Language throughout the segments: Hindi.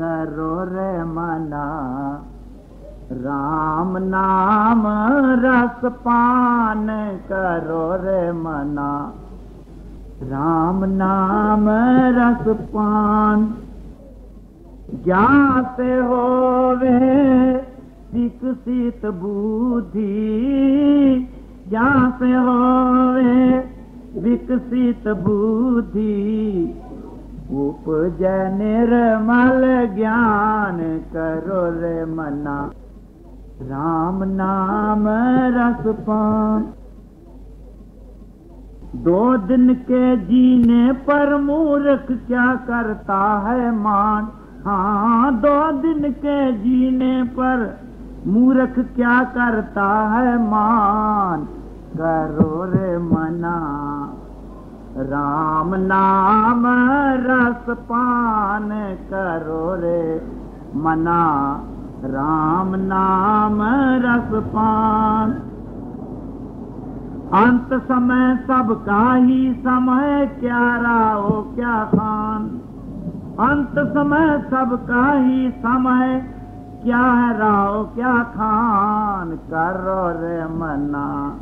करो रे मना। राम नाम रस पान करो रे मना। राम नाम रस पान। ज्ञाते होवे विकसित बुद्धि। ज्ञाते होवे विकसित बुद्धि। उपज निर्मल ज्ञान करो रे मना। राम नाम रस पान दो दिन के जीने पर मूर्ख क्या करता है मान? हाँ दो दिन के जीने पर मूर्ख क्या करता है मान? करो रे मना। राम नाम रस पान करो रे। मना, राम नाम रस पान। अंत समय सबका ही समय, क्या राओ क्या खान। अंत समय सबका ही समय, क्या है राओ क्या खान। करो रे मना।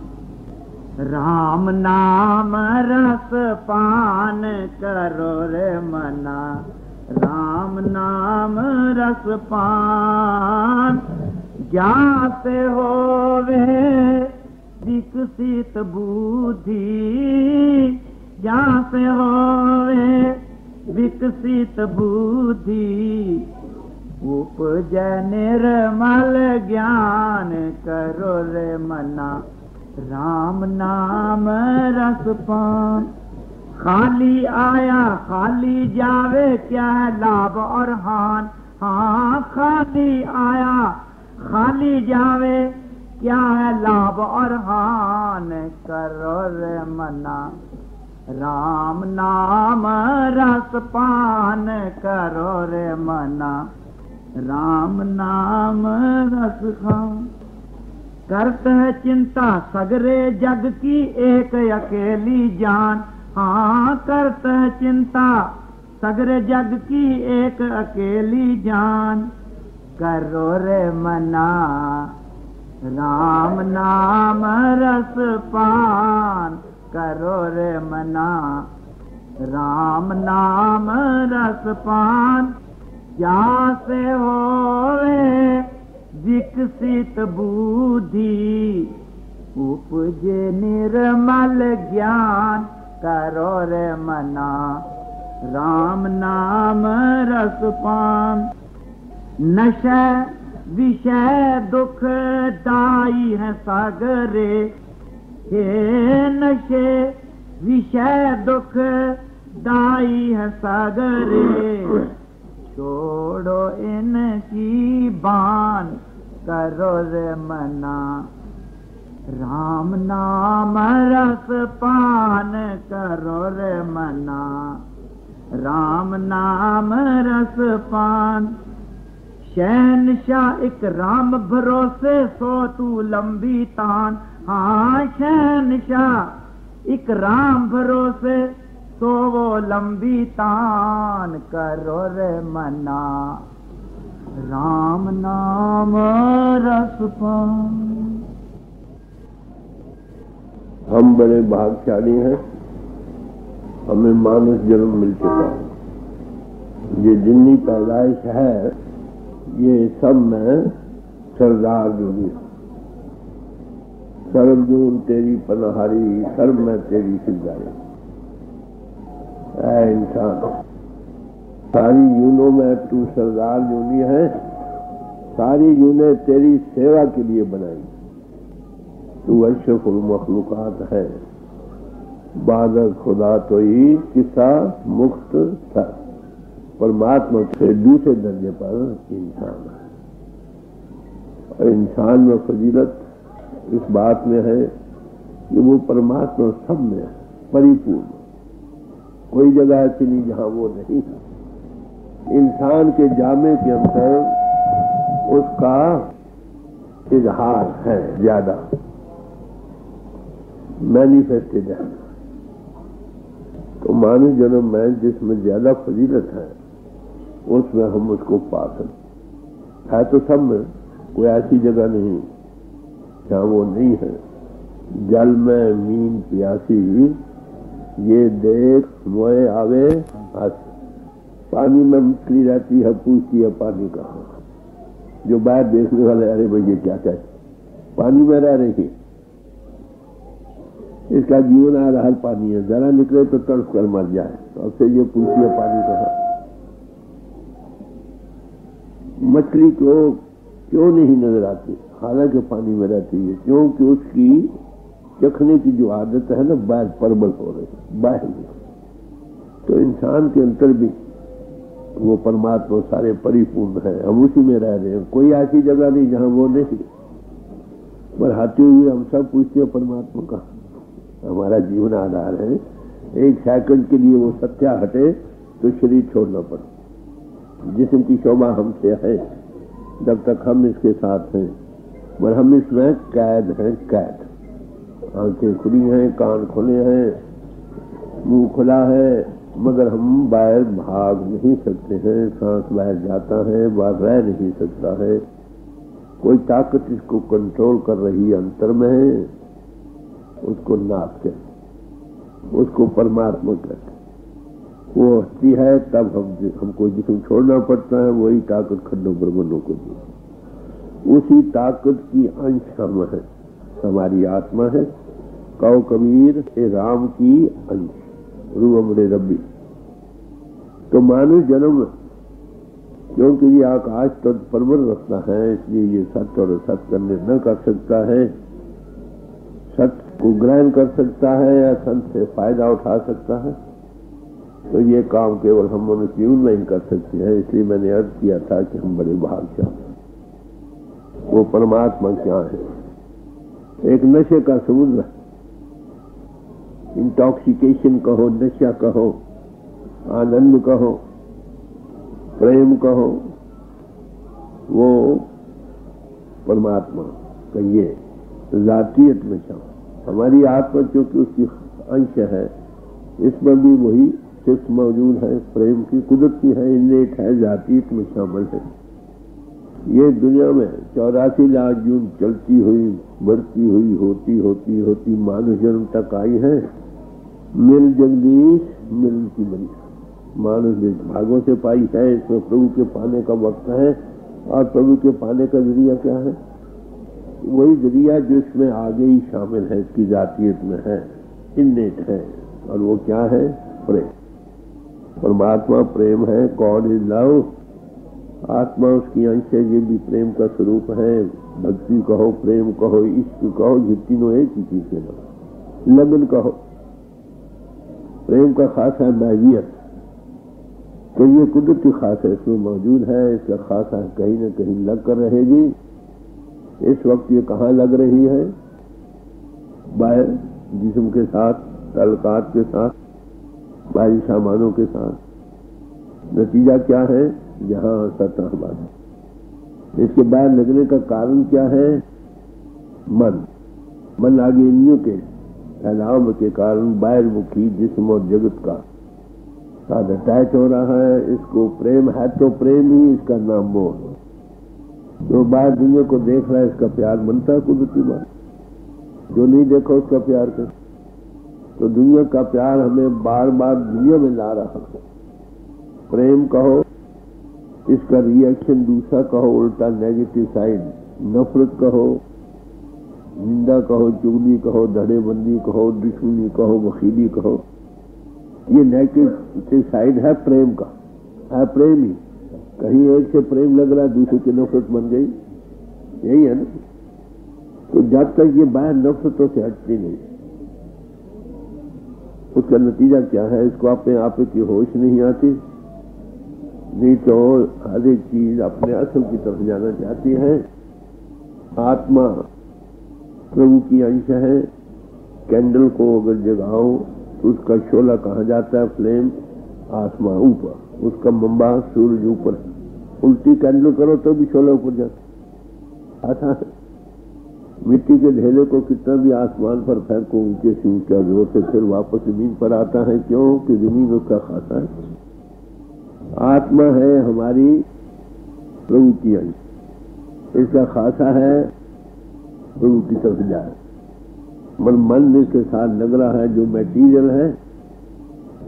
राम नाम रस पान करो रे मना। राम नाम रस पान ज्ञाते होवे विकसित ज्ञाते होवे विकसित बुद्धि। उपज निर्मल ज्ञान करो रे मना राम नाम रस पान। खाली आया, खाली जावे, क्या है लाभ और हान? हाँ खाली आया, खाली जावे, क्या है लाभ और हान? करो रे मना। राम नाम रस पान, करो रे मना। राम नाम रस खान। करत है चिंता सगरे जग की एक अकेली जान। हाँ करत है चिंता सगरे जग की एक अकेली जान। करो रे मना, राम नाम रस पान। करो रे मना, राम नाम रस पान। क्या से होवे विकसित बुद्धि उपजे निर्मल ज्ञान करो रे मना। राम नाम रस पान नश विषय दुख दाई है सागरे। हे नशे विषय दुख दाई है सागरे। छोड़ो इनकी बान। करो रे मना। राम नाम रस पान करो रे मना। राम नाम रस पान। शहन शाह एक राम भरोसे, सो तू लंबी तान। हाँ शहन शाह एक राम भरोसे, सो वो लंबी तान। करो रे मना। राम नाम रस हम बड़े भागशाली हैं। हमें मानस जन्म मिल चुका है। ये जितनी पैदाइश है, ये सब में सरदार जोगी। सर्वजून तेरी पनहारी सर्व में तेरी सिद्धाई है इंसान। सारी यूनों में तू सरदार यूनी है, सारी यूने तेरी सेवा के लिए बनाई। तू अशफुल मखलूकत है। बादर खुदा तो ही किसा मुक्त था। परमात्मा से दूसरे दर्जे पर इंसान है। और इंसान में फजीलत इस बात में है कि वो परमात्मा सब में परिपूर्ण। कोई जगह ऐसी नहीं जहाँ वो नहीं इंसान के जामे के अंदर उसका इजहार है ज़्यादा। मैनिफेस्टेड है। तो मानव जन्म में जिसमें ज़्यादा फजीलत है, उसमें हम उसको पा सकते है तो सब में कोई ऐसी जगह नहीं जहाँ वो नहीं है। जल में मीन प्यासी, ये देख, मोए, आवे पानी में मछली रहती है, पूछती है, पानी का जो बाहर देखने वाले, अरे भाई, ये क्या कहते पानी में रह रही इसका जीवन आधार पानी है। जरा निकले तो तड़प कर मर जाए। तो अब से ये पूछिए पानी कहा मछली को क्यों नहीं नज़र आती? हालाँकि पानी में रहती है। क्योंकि उसकी चखने की जो आदत है ना, बाहर परबल हो रही है, बाहर तो इंसान के अंतर भी वो परमात्मा सारे परिपूर्ण है। हम उसी में रह रहे हैं। कोई ऐसी जगह नहीं जहाँ वो नहीं। पर हाथी हुए हम सब पूछते हैं, परमात्मा का हमारा जीवन आधार है। एक सेकंड के लिए वो सत्या हटे तो शरीर छोड़ना पड़े। जिसम की शोभा हमसे है। जब तक हम इसके साथ हैं। पर हम इसमें कैद हैं, कैद। आँखें खुली हैं, कान खुले हैं। मुँह खुला है। मगर हम बाहर भाग नहीं सकते हैं, सांस बाहर जाता है, बाहर रह नहीं सकता है। कोई ताकत इसको कंट्रोल कर रही अंतर में है, उसको नाप के, उसको परमात्मा कहते वो हस्ती है, तब हम हमको जिसम छोड़ना पड़ता है, वही ताकत खंडो ब्रह्मणों को दी उसी ताकत की अंश हम है। हमारी आत्मा है। कौ कबीर राम की अंश। रू अमरे रबी तो मानव जन्म, क्योंकि ये आकाश तो परवर रखता है, इसलिए ये सत्य और असत करने न कर सकता है। सत्य को ग्रहण कर सकता है या संत से फ़ायदा उठा सकता है। तो ये काम केवल हम मनुष्य में कर सकते हैं, इसलिए मैंने अर्ज़ किया था कि हम बड़े भाग वो परमात्मा क्या है? एक नशे का समुद्र इंटॉक्सिकेशन कहो, नशा कहो, आनंद कहो, प्रेम कहो, वो परमात्मा कहिए, जातीयत में चाहो हमारी आत्मा चूँकि उसकी अंश है इसमें भी वही सिर्फ़ मौजूद है, प्रेम की कुदरती है इन्नेट है, जातीयत में शामिल है। ये दुनिया में चौरासी लाख जून चलती हुई, बढ़ती हुई, होती होती होती, मानव जन्म तक आई है। मिल जगदीश, मिल की बनी मानस भागों से पाई है, इसमें प्रभु के पाने का वक्त है। और प्रभु के पाने का ज़रिया क्या है? वही ज़रिया जो इसमें आगे ही शामिल है, इसकी जातीयत में है इन्नेट है। और वो क्या है? प्रेम। परमात्मा प्रेम है गॉड इज़ लव? आत्मा उसकी अंश है, ये भी प्रेम का स्वरूप है। भक्ति कहो, प्रेम कहो, इश्क कहो ये तीनों एक ही चीज़ के लगन कहो। प्रेम का खास है तो ये कुदरती खास है इसमें मौजूद है, इसका खास है कहीं न कहीं लग कर रहेगी। इस वक्त ये कहाँ लग रही है? बाहर, जिसम के साथ तलकात के साथ, बाहरी सामानों के साथ। नतीजा क्या है? जहाँ सतह बात इसके बाहर लगने का कारण क्या है? मन। मन आगे के फैलाव के कारण बाहर मुखी जिसम और जगत का साथ अटैच हो रहा है। इसको प्रेम है तो प्रेम ही, इसका नाम मोह जो बाहर दुनिया को देख रहा है, इसका प्यार बनता है कुदरती बात। जो नहीं देखो, उसका प्यार कर। तो दुनिया का प्यार हमें बार बार दुनिया में ला रहा है। प्रेम कहो, इसका रिएक्शन दूसरा कहो, उल्टा नेगेटिव साइड नफरत कहो। निंदा कहो, चुगली कहो, धड़ेबंदी कहो, दुश्मनी कहो वकीली कहो। ये नेगेटिव साइड है प्रेम का। है प्रेम ही। कहीं एक से प्रेम लग रहा है दूसरे की नफरत बन गई। यही है ना। तो जब तक ये बाहर नफरतों से हटती नहीं। उसका नतीजा क्या है? इसको अपने आप की होश नहीं आती। नहीं तो हर एक चीज़ अपने असल की तरफ़ जाना चाहती है। आत्मा प्रभु की अंश है। कैंडल को अगर जगाओ तो उसका शोला कहा जाता है फ्लेम? आसमान ऊपर। उसका मम्बा सूरज ऊपर। उल्टी कैंडल करो तो भी शोला ऊपर जाता आता मिट्टी के ढेले को कितना भी आसमान पर फेंको, ऊँचे से ऊँचा ज़ोर से फिर वापस ज़मीन पर आता है। क्यों? कि ज़मीन उसका खाता है। आत्मा है हमारी प्रभु की अंश इसका खासा है प्रभु की तरफ़ जाए। मन मन के साथ लग रहा है जो मेटीरियल है,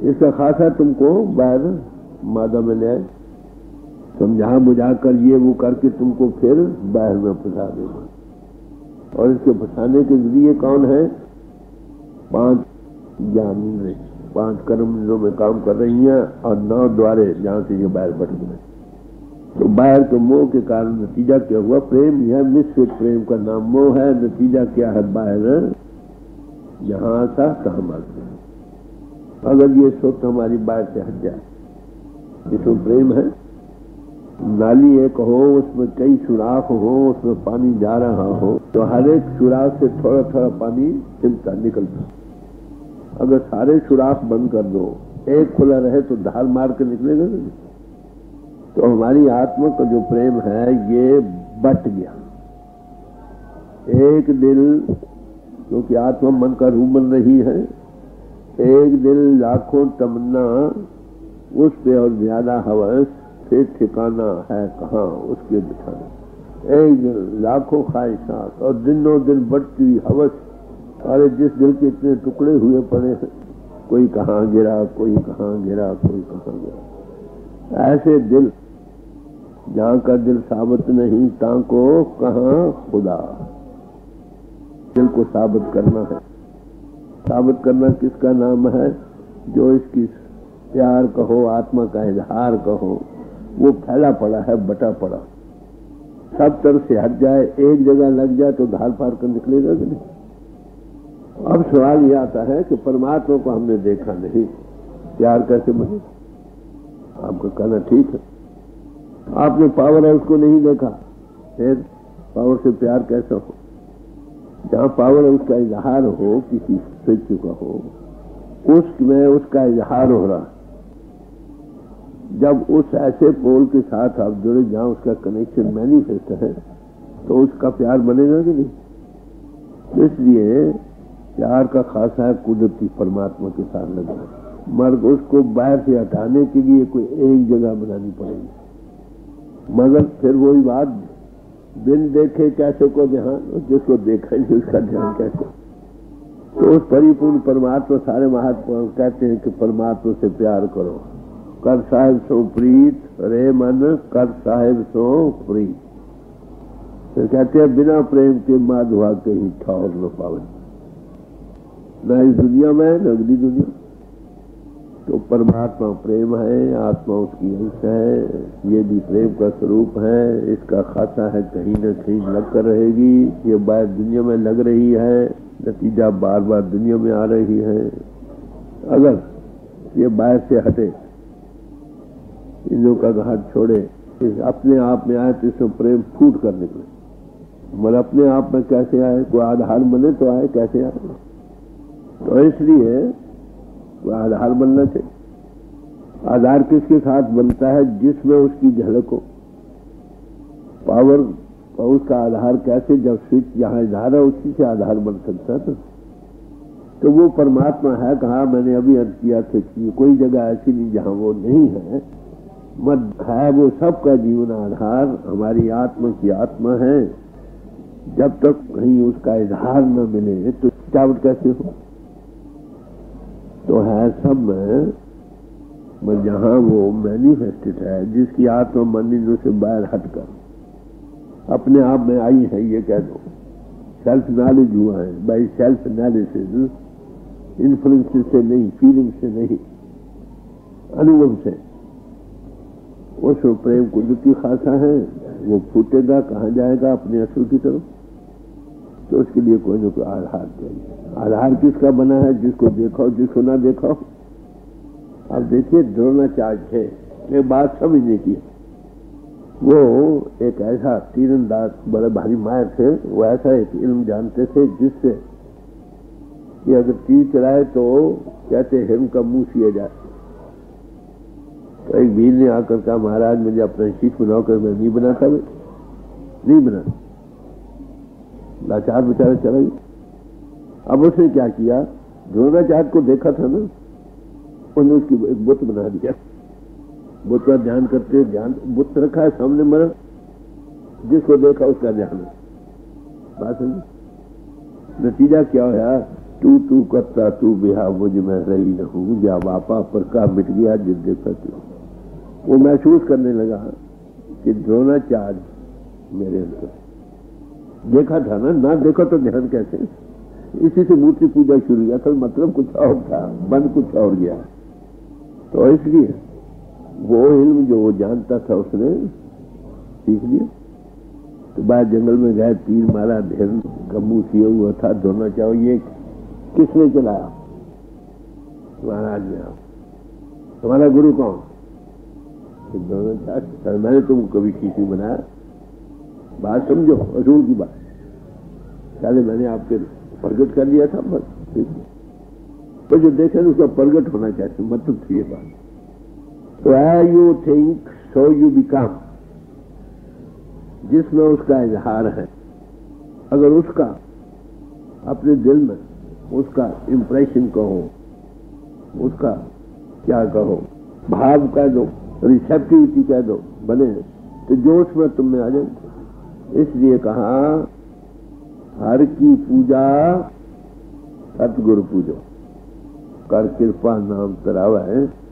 इसका खासा तुमको बाहर मादा में ले समझा बुझा कर ये वो करके तुमको फिर बाहर में फंसा देगा। और इसके फंसाने के ज़रिए कौन है? पाँच ज्ञान पाँच कर्म इंद्रों में काम कर रही हैं और नौ द्वारे जहाँ से ये बाहर बढ़ गए। तो बाहर के मोह के कारण नतीजा क्या हुआ? प्रेम, यह मिश्रित प्रेम का नाम मोह है। नतीजा क्या है बाहर? यहाँ सा कहा मारते हैं। अगर ये सोच हमारी बाहर से हट जाए, इसमें प्रेम है। नाली एक हो, उसमें कई सुराख हो, उसमें पानी जा रहा हो तो हर एक सुराख से थोड़ा थोड़ा पानी चिमटा निकलता अगर सारे सुराख बंद कर दो, एक खुला रहे तो धार मार के निकलेगा। नहीं तो हमारी आत्मा का जो प्रेम है, ये बट गया। एक दिल, क्योंकि आत्मा मन का रूप बन रही है, एक दिल, लाखों तमन्ना, उस पे और ज़्यादा हवस से ठिकाना है कहाँ, उसके बिठाना। एक दिन लाखों ख्वाहिशात, और दिनों दिन बढ़ती हुई हवस अरे जिस दिल के इतने टुकड़े हुए पड़े हैं, कोई कहाँ गिरा, कोई कहाँ गिरा, कोई कहाँ गिरा। ऐसे दिल जहाँ का दिल साबित नहीं ताको कहा खुदा? दिल को साबित करना है। साबित करना किसका नाम है? जो इसकी प्यार कहो, आत्मा का इजहार कहो, वो फैला पड़ा है, बटा पड़ा। सब तरफ़ से हट जाए, एक जगह लग जाए तो धार पार कर निकलेगा कि नहीं? अब सवाल यह आता है कि परमात्मा को हमने देखा नहीं। प्यार कैसे बने आपका कहना ठीक है। आपने पावर है उसको नहीं देखा, फिर पावर से प्यार कैसा हो? जहाँ पावर है उसका इजहार हो, किसी स्थिति का हो उसमें उसका इजहार हो रहा। जब उस ऐसे पोल के साथ आप जुड़े जहाँ उसका कनेक्शन मैनिफेस्ट है तो उसका प्यार बनेगा कि नहीं? इसलिए प्यार का खासा है, कुदरती परमात्मा के साथ लगना। मर्ग उसको बाहर से हटाने के लिए कोई एक जगह बनानी पड़ेगी। मगर फिर वही बात, बिन देखे कैसे को ध्यान, जिसको देखा नहीं उसका ध्यान कैसे? तो उस परिपूर्ण परमात्मा, सारे महात्मा कहते हैं कि परमात्मा से प्यार करो। कर साहेब सो प्रीत, रे मन, कर साहेब सो प्रीत। फिर कहते हैं, बिना प्रेम के माधुआ के ही ठौर न पावे। न इस दुनिया में, न अगली दुनिया तो परमात्मा प्रेम है, आत्मा उसकी अंश है, ये भी प्रेम का स्वरूप है, इसका खासा है, कहीं न कहीं लग कर रहेगी, ये बात दुनिया में लग रही है, नतीजा बार बार दुनिया में आ रही है। अगर ये बाहर से हटे, इंद्रों का घाट छोड़े अपने आप में आए तो इसमें प्रेम फूट कर निकले। मगर अपने आप में कैसे आए, कोई आधार बने तो आए, कैसे आए? तो इसलिए आधार बनना चाहिए। आधार किसके साथ बनता है? जिसमें उसकी झलक हो। पावर और उसका आधार कैसे जब स्विच जहाँ इधार है, उसी से आधार बन सकता है तो वो परमात्मा है, कहा मैंने अभी अर्ज़ किया कि कोई जगह ऐसी नहीं जहाँ वो नहीं है। मत है वो सबका जीवन आधार, हमारी आत्मा की आत्मा है। जब तक कहीं उसका इजहार न मिले तो चिटावट कैसे हो? तो है सब में जहाँ वो मैनिफेस्टेड है, जिसकी आत्मा मंदिरों से बाहर हटकर अपने आप में आई है, ये कह दो। सेल्फ नॉलेज हुआ है बाई सेल्फ एनालिसिस इन्फ्लुएंस से नहीं फीलिंग से नहीं, अनुभव से। उस प्रेम कुंज की खासा है, वो फूटेगा, कहाँ जाएगा, अपने असुर की तरफ़? तो उसके लिए कोई ना कोई आधार चाहिए आधार किसका बना है? जिसको देखो, जिसको ना देखो। अब देखिए, द्रोणाचार्य थे। एक बात समझने की वो एक ऐसा तीरंदाज, बड़े भारी मायर थे। वो ऐसा एक इल्म जानते थे, जिससे कि अगर तीर चलाए तो कहते हिम का मुँह सिया जाए। तो एक वीर ने आकर कहा, महाराज, मुझे अपना शीश बनाकर मैं नहीं बनाता नहीं बना लाचार बेचारा चला गया। अब उसने क्या किया? द्रोणाचार्य को देखा था ना, उन्होंने उसकी एक बुत बना दिया। बुद्ध का ध्यान करते ध्यान बुद्ध रखा है, सामने मरण जिसको देखा उसका ध्यान। बात समझ? नतीजा क्या होया? तू तू करता, तू बिहा, मुझमें रही न हूँ जा बापा पर का मिट गया जिस देखा तू। वो महसूस करने लगा कि द्रोणाचार्य मेरे अंदर देखा था ना? ना देखो तो ध्यान कैसे? इसी से मूर्ति पूजा शुरू हुई। असल मतलब कुछ और था। मन कुछ और गया। तो इसलिए वो इल्म जो वो जानता था उसने सीख लिया। तो बाहर जंगल में गए, तीर मारा, ढेर गम्बू सिया हुआ था, दोनों चाहो, ये किसने चलाया? महाराज ने तुम्हारा गुरु कौन? तो दोनों चाह मैंने तुमको कभी किसी बनाया। बात समझो असूल की बात। पहले मैंने आपके प्रगट कर दिया था, बस तो जो देखे ना उसका प्रगट होना चाहते मतलब थी ये बात। तो I you think so you become जिसमें उसका इजहार है, अगर उसका, अपने दिल में उसका इंप्रेशन कहो, उसका क्या कहो, भाव कह दो रिसेप्टिविटी कह दो, बने तो जोश में तुम में आ जाए इसलिए कहा हर की पूजा सतगुरु पूजो। कर कृपा नाम तराव है।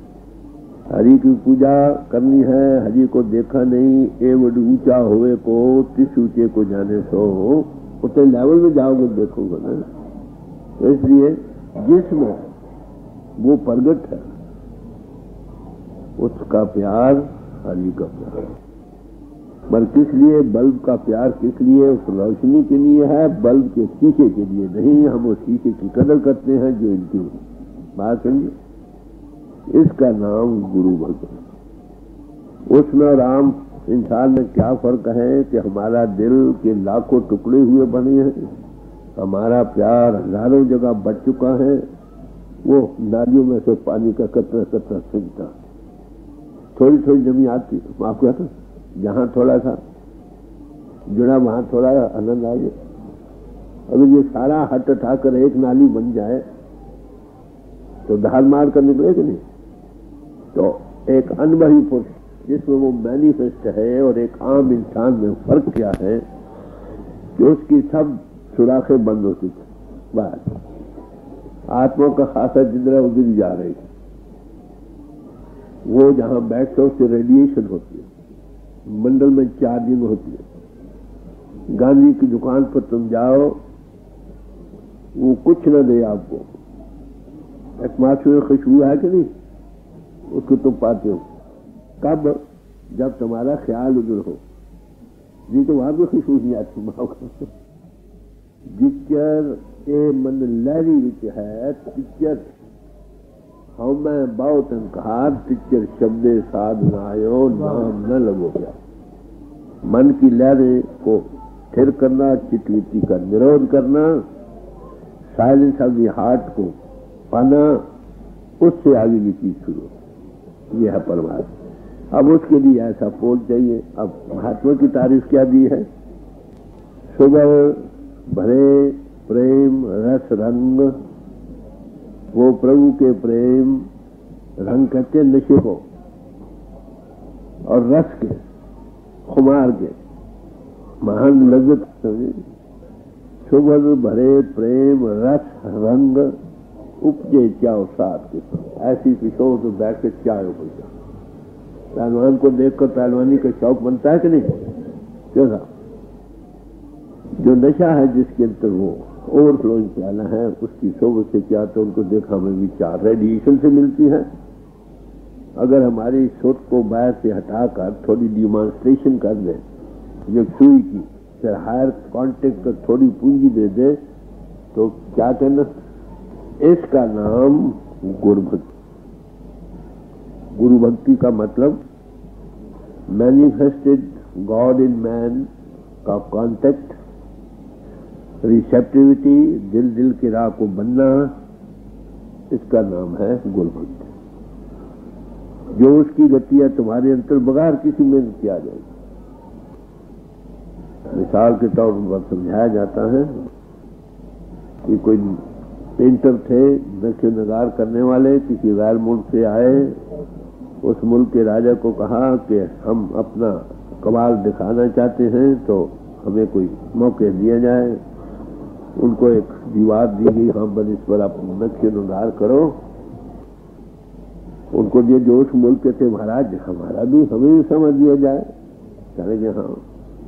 हरि की पूजा करनी है, हरि को देखा नहीं, ए बड़ ऊँचा हुए को, तिस ऊँचे को जाने सो। उतने लेवल में जाओगे, देखोगे ना। तो इसलिए जिसमें वो प्रगट है, उसका प्यार हरि का प्यार। पर किस लिए? बल्ब का प्यार किस लिए? उस रोशनी के लिए है। बल्ब के शीशे के लिए नहीं। हम उस शीशे की कदर करते हैं जो इनकी बात समझे इसका नाम गुरु भक्त उसमें राम इंसान में क्या फ़र्क है कि हमारा दिल के लाखों टुकड़े हुए बने हैं। हमारा प्यार हज़ारों जगह बढ़ चुका है। वो नालियों में से पानी का कतरा कतरा सिंचता थोड़ी थोड़ी जमी आती माफ़ कहता जहाँ थोड़ा सा जुड़ा, वहाँ थोड़ा आनंद आ गया। अगर ये सारा हट उठाकर एक नाली बन जाए तो धार मार कर निकले कि नहीं? तो एक अनबही पुरुष, जिसमें वो मैनिफेस्ट है और एक आम इंसान में फ़र्क क्या है, कि उसकी सब सुराखें बंद होती थी बात आत्मा का खासा जिंदरा उधर जा रही थी वो जहाँ बैठते उससे रेडिएशन होती है। मंडल में चार दिन होती है। गांधी की दुकान पर तुम जाओ, वो कुछ न दे आपको। एक माछू खुशबू है कि नहीं? उसको तुम पाते हो। कब जब तुम्हारा ख्याल उधर हो, जी तो वहाँ भी खुशबू नहीं आती माओ ज़िक्र ए मन लहरी है तिचर हमें बहुत अंकार तिचर शब्दे साध आयो नाम न लगो गया मन की लहरें को स्थिर करना चिटविटी का निरोध करना, साइलेंस ऑफ़ दी हार्ट को पाना, उससे आगे की चीज़ शुरू यह है परमात्मा अब उसके लिए ऐसा पोल चाहिए। अब महात्मा की तारीफ़ क्या दी है? सुबह भरे, प्रेम, रस, रंग वो प्रभु के प्रेम रंग कहते नशे को और रस के, खुमार के, महान लज्जत समझे सुबह भरे प्रेम, रस, रंग उपजे चाव साथ के ऐसी किशोर तो बैठ के चाय उपजा पहलवान को देखकर पहलवानी का शौक बनता है कि नहीं? क्यों था जो नशा है जिसके अंदर वो ओवरफ्लोइंग प्याला है, उसकी सोबत से क्या तो उनको देखा, हमें विचार रेडिएशन से मिलती है। अगर हमारी सोच को बाहर से हटाकर थोड़ी डिमॉन्स्ट्रेशन कर दे सुई की फिर हायर कांटेक्ट कर थोड़ी पूंजी दे दे तो क्या कहना इसका नाम गुरु भक्ति। गुरु भक्ति का मतलब मैनिफेस्टेड गॉड इन मैन का कांटेक्ट रिसेप्टिविटी दिल दिल की राह को बनना, इसका नाम है गुरु जो उसकी गति है तुम्हारे अंतर बगैर किसी में किया जाएगा। मिसाल के तौर पर समझाया जाता है कि कोई पेंटर थे नक्शे नगार करने वाले, किसी गैर मुल्क से आए, उस मुल्क के राजा को कहा कि हम अपना कमाल दिखाना चाहते हैं तो हमें कोई मौके दिया जाए। उनको एक दीवार दी गई हाँ बस इस पर आप नक्शे नुदार करो। उनको ये जोश मुल्क के थे, महाराज, हमारा भी, हमें भी समझ दिया जाए। कहे कि हाँ।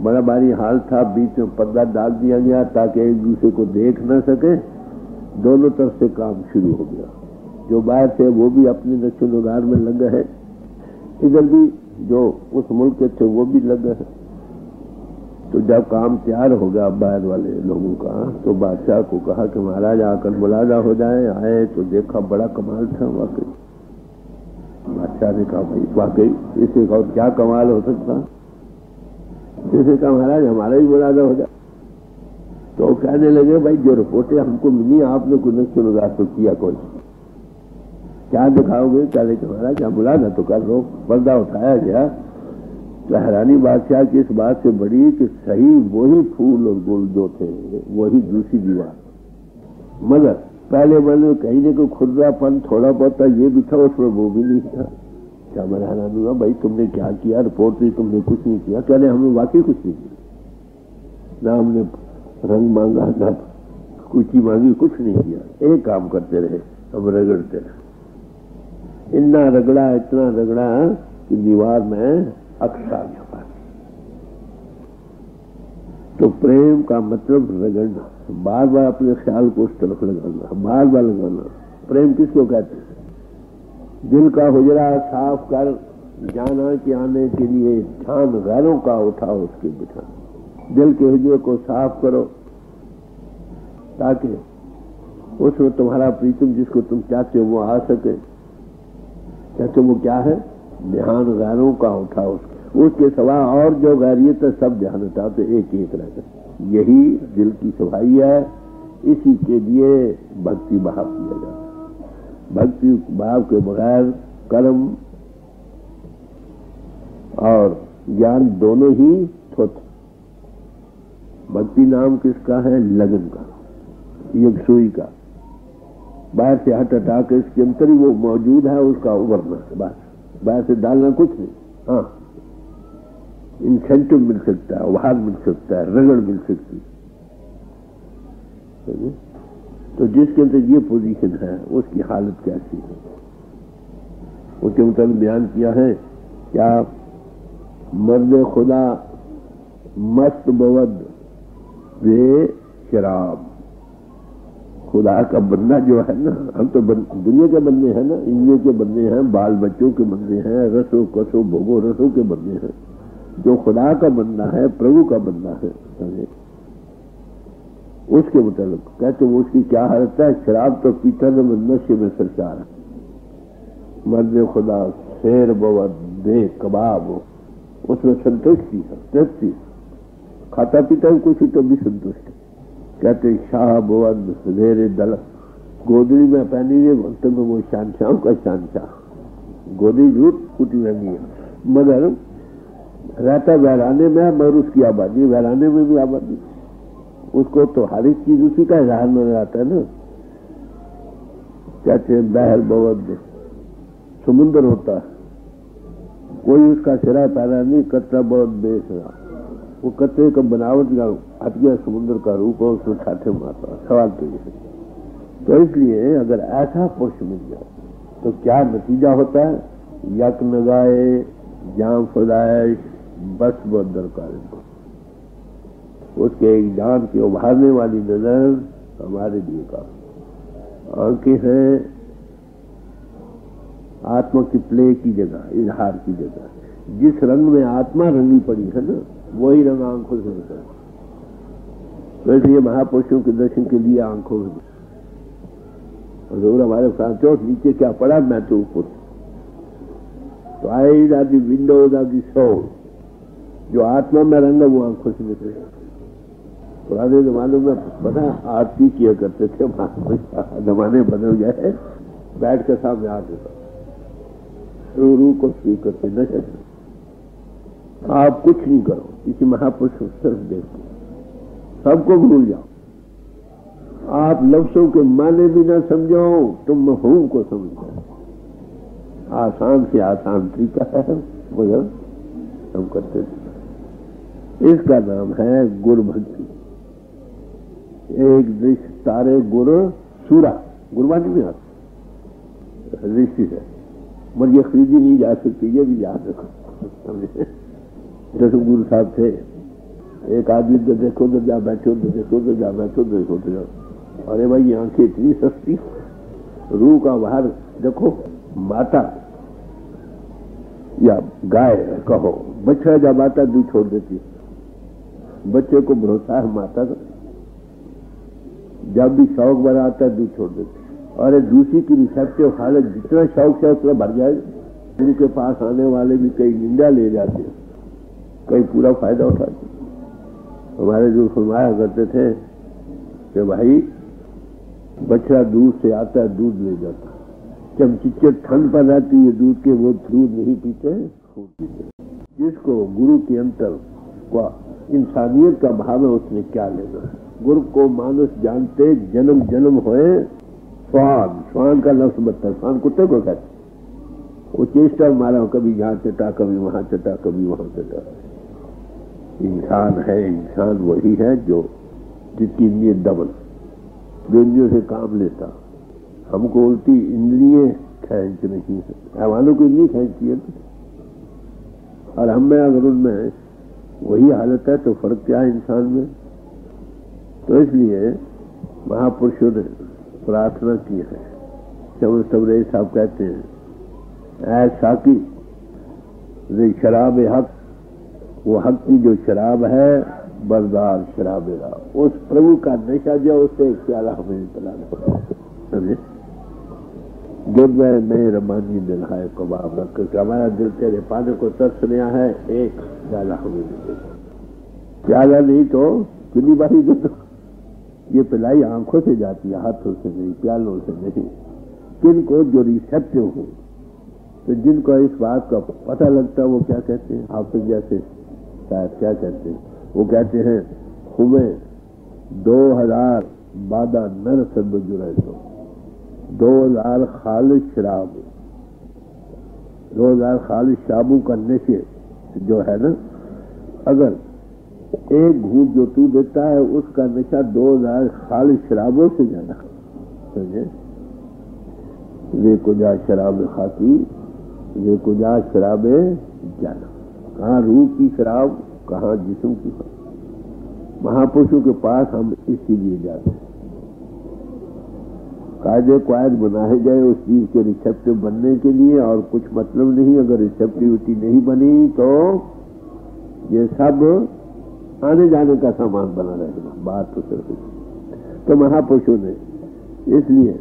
बड़ा भारी हाल था, बीच में पर्दा डाल दिया गया ताकि एक दूसरे को देख न सके। दोनों तरफ़ से काम शुरू हो गया। जो बाहर थे, वो भी अपने नक्शे नुदार में लग है। इधर भी जो उस मुल्क के थे, वो भी लगे हैं। तो जब काम तैयार हो गया बाहर वाले लोगों का तो बादशाह को कहा कि महाराज आकर मुलाजा हो जाए, आए तो देखा बड़ा कमाल था वाकई। बादशाह ने कहा, भाई, वाकई, इसे कहा, क्या कमाल हो सकता? जैसे कहा, महाराज, हमारा भी मुलाजा हो जाए। तो कहने लगे, भाई, जो रिपोर्टें हमको मिली, आपने कुछ नक्शे तो किया कोई क्या दिखाओगे? क्या, लेकिन महाराज क्या बुला तो कल रोक पर्दा उठाया गया हैरानी बादशाह की इस बात से बड़ी कि सही वही फूल और गुल जो थे, वही दूसरी दीवार। मगर पहले मन कहीं ने कोई खुर्रापन थोड़ा बहुत था, ये भी था, उसमें वो भी नहीं था। क्या मैं हैरान हुआ, भाई, तुमने क्या किया? रिपोर्ट दी तुमने कुछ नहीं किया। कहने हमने वाकई कुछ नहीं किया? ना हमने रंग मांगा, ना कुछ मांगी, कुछ नहीं किया। एक काम करते रहे हम रगड़ते रहे। इतना रगड़ा इतना रगड़ा कि दीवार में छपा तो प्रेम का मतलब रगड़ना बार बार अपने ख्याल को उस तरफ़ लगाना, बार बार लगाना। प्रेम किसको कहते हैं? दिल का हुजरा साफ़ कर, जाना के आने के लिए ध्यान गैरों का उठाओ उसके बिठा। दिल के हुजरे को साफ़ करो, ताकि उसमें तुम्हारा प्रीतम जिसको तुम चाहते हो वो आ सके। कहते वो क्या है? ध्यान गैरों का उठा उसके। उसके सिवा और जो गैरियत है, सब ध्यान उठा तो एक एक रहकर यही दिल की सफ़ाई है। इसी के लिए भक्ति भाव किया जाता भक्ति भाव के बगैर कर्म और ज्ञान दोनों ही थोत भक्ति नाम किसका है? लगन का। यकसुई का। बाहर से हट हटा के इसके अंतर ही वो मौजूद है, उसका उभरना बस बाहर से डालना कुछ नहीं। हाँ। इंसेंटिव मिल सकता है उभार मिल सकता है रगड़ मिल सकती है। तो जिसके अंदर ये पोजीशन है उसकी हालत कैसी है? उसके मुताबिक बयान किया है क्या मर्द खुदा मस्त बवद वे शराब। खुदा का बंदा जो है ना, हम तो दुनिया के बंदे हैं ना, इंद्रियों के बंदे हैं, बाल बच्चों के बंदे हैं, रसो कसो भोगो, रसों के बंदे हैं। जो खुदा का बंदा है, प्रभु का बंदा है उसके मुताबिक कहते वो उसकी क्या हालत है? शराब तो पीता न नशे में सरकार मर्द खुदा, शेर बवर दे कबाब, उसमें संतुष्टि है, तृप्ति खाता पीता है कुछ ही तो भी संतुष्ट कहते, शाह भुवन सवेरे दल गोदड़ी में पहनी हुई भक्त में वो शान शाह का शान शाह गोदी झूठ कुटी रहनी है। मगर रहता वैराने में मगर उसकी आबादी, वैराने में भी आबादी। उसको तो हर एक चीज़ उसी का इजहार नज़र आता है ना। कहते बहर बवद समुन्द्र होता है। कोई उसका सिरा पैरा नहीं, कतरा बहुत बेसरा। वो कतरे का बनावट का हट गया समुद्र का रूप और उसमें छाते मारता सवाल तो ये है। तो इसलिए अगर ऐसा पुरुष मिल जाए तो क्या नतीजा होता है? यक नगाए जाम फदाइश बस बहुत दरकार उसके एक जान की उभारने वाली नज़र हमारे लिए काफ़ी। आँखें हैं, आत्मा की प्ले की जगह, इजहार की जगह। जिस रंग में आत्मा रंगी पड़ी है ना, वही रंग आँखों से निकल तो इसलिए महापुरुषों के दर्शन के लिए आँखों में ज़रूर हमारे साथ चौथ नीचे क्या पड़ा मैं तो ऊपर। तो eye are the windows are the soul जो आत्मा में रंग वो आँखों से निकले। पुराने जमाने में बना आरती किया करते थे जमाने बदल गए। बैठ के सामने आते रू रू को स्वीक करते न आप कुछ नहीं करो। किसी महापुरुष सिर्फ़ देखो। सबको भूल जाओ। आप लफ्सों के माने भी ना समझो तुम मफहूम को समझो। आसान से आसान तरीका है मगर हम करते थे इसका नाम है गुरु भक्ति एक दृश्य तारे गुरु, सूरा। गुरबानी में आता दृष्टि है। मगर ये खरीदी नहीं जा सकती, ये भी याद रखो। जैसे गुरु साहब थे। एक आदमी तो देखो तो जा बैठो तो देखो तो जा बैठो तो देखो तो जाओ अरे भाई आँखें इतनी सस्ती? रूह का बाहर देखो, माता। या गाय, कहो बच्चा जब आता दूध छोड़ देती बच्चे को भरोसा है माता का? जब भी शौक भरा आता है, दूध छोड़ देती और दूसरी की रिसेप्टिव हालत जितना शौक से उतना भर जाए उनके पास आने वाले भी कई निंदा ले जाते हैं, कई पूरा फ़ायदा उठाते हमारे जो फरमाया करते थे कि भाई, बछड़ा दूध से आता है, दूध ले जाता जब चिच्चे ठंड पर रहती है दूध के, वो दूध नहीं पीते खूब पीते। जिसको गुरु के अंतर का इंसानियत का भाव है, उसने क्या लेना है? गुरु को मानस जानते, जन्म जन्म होए, स्वान। स्वान का लफ्ज बता स्वान कुत्ते को कहते। वो चेष्टा मारा कभी यहाँ चटा, कभी वहाँ चटा, कभी वहाँ चटा। इंसान है, इंसान वही है जो, जिसकी नीयत डबल जो इंद्रियों से काम लेता। हमको उल्टी इंद्रिय खेच नहीं है। हैवानों को इंद्रिय खेचती है। और हम में, अगर उनमें वही हालत है तो फ़र्क क्या है इंसान में? तो इसलिए महापुरुषों ने प्रार्थना की है। चमन सबरे साहब कहते हैं, ऐसा की शराब हक वो हक की जो शराब है, बरदार शराब उस प्रभु का नशा जो उससे प्याला हमें पिलाना समझे? दूध में नए रमानी दिल है कबाब रख करके हमारा दिल तेरे पाने को तरस लिया है, एक प्याला हमें प्याला नहीं तो कितनी बारी दे तो ये पिलाई आँखों से जाती है, हाथों से नहीं, प्यालों से नहीं। किन को जो रिसेप्टिव हो। तो जिनको इस बात का पता लगता है, वो क्या कहते हैं? आप जैसे शायद क्या कहते हैं? वो कहते हैं हुमे दो हज़ार बादा नर सर्व जुड़े तो दो हज़ार खालिश शराब दो हज़ार खालिश शराबों का नशे जो है ना, अगर एक घूट जो तू देता है, उसका नशा दो हज़ार खालिश शराबों से ज़्यादा। समझे? वे कुजा शराब खाती, वे कुजा शराबे जाना कहाँ रूह की शराब, कहाँ जिसम की महापुरुषों के पास हम इसीलिए जाते हैं। कायदे क्वायद बनाए गए उस चीज़ के रिसेप्टिव बनने के लिए और कुछ मतलब नहीं, अगर रिसेप्टिविटी नहीं बनी तो ये सब आने जाने का सामान बना रहेगा बात तो सिर्फ़ तो महापुरुषों ने इसलिए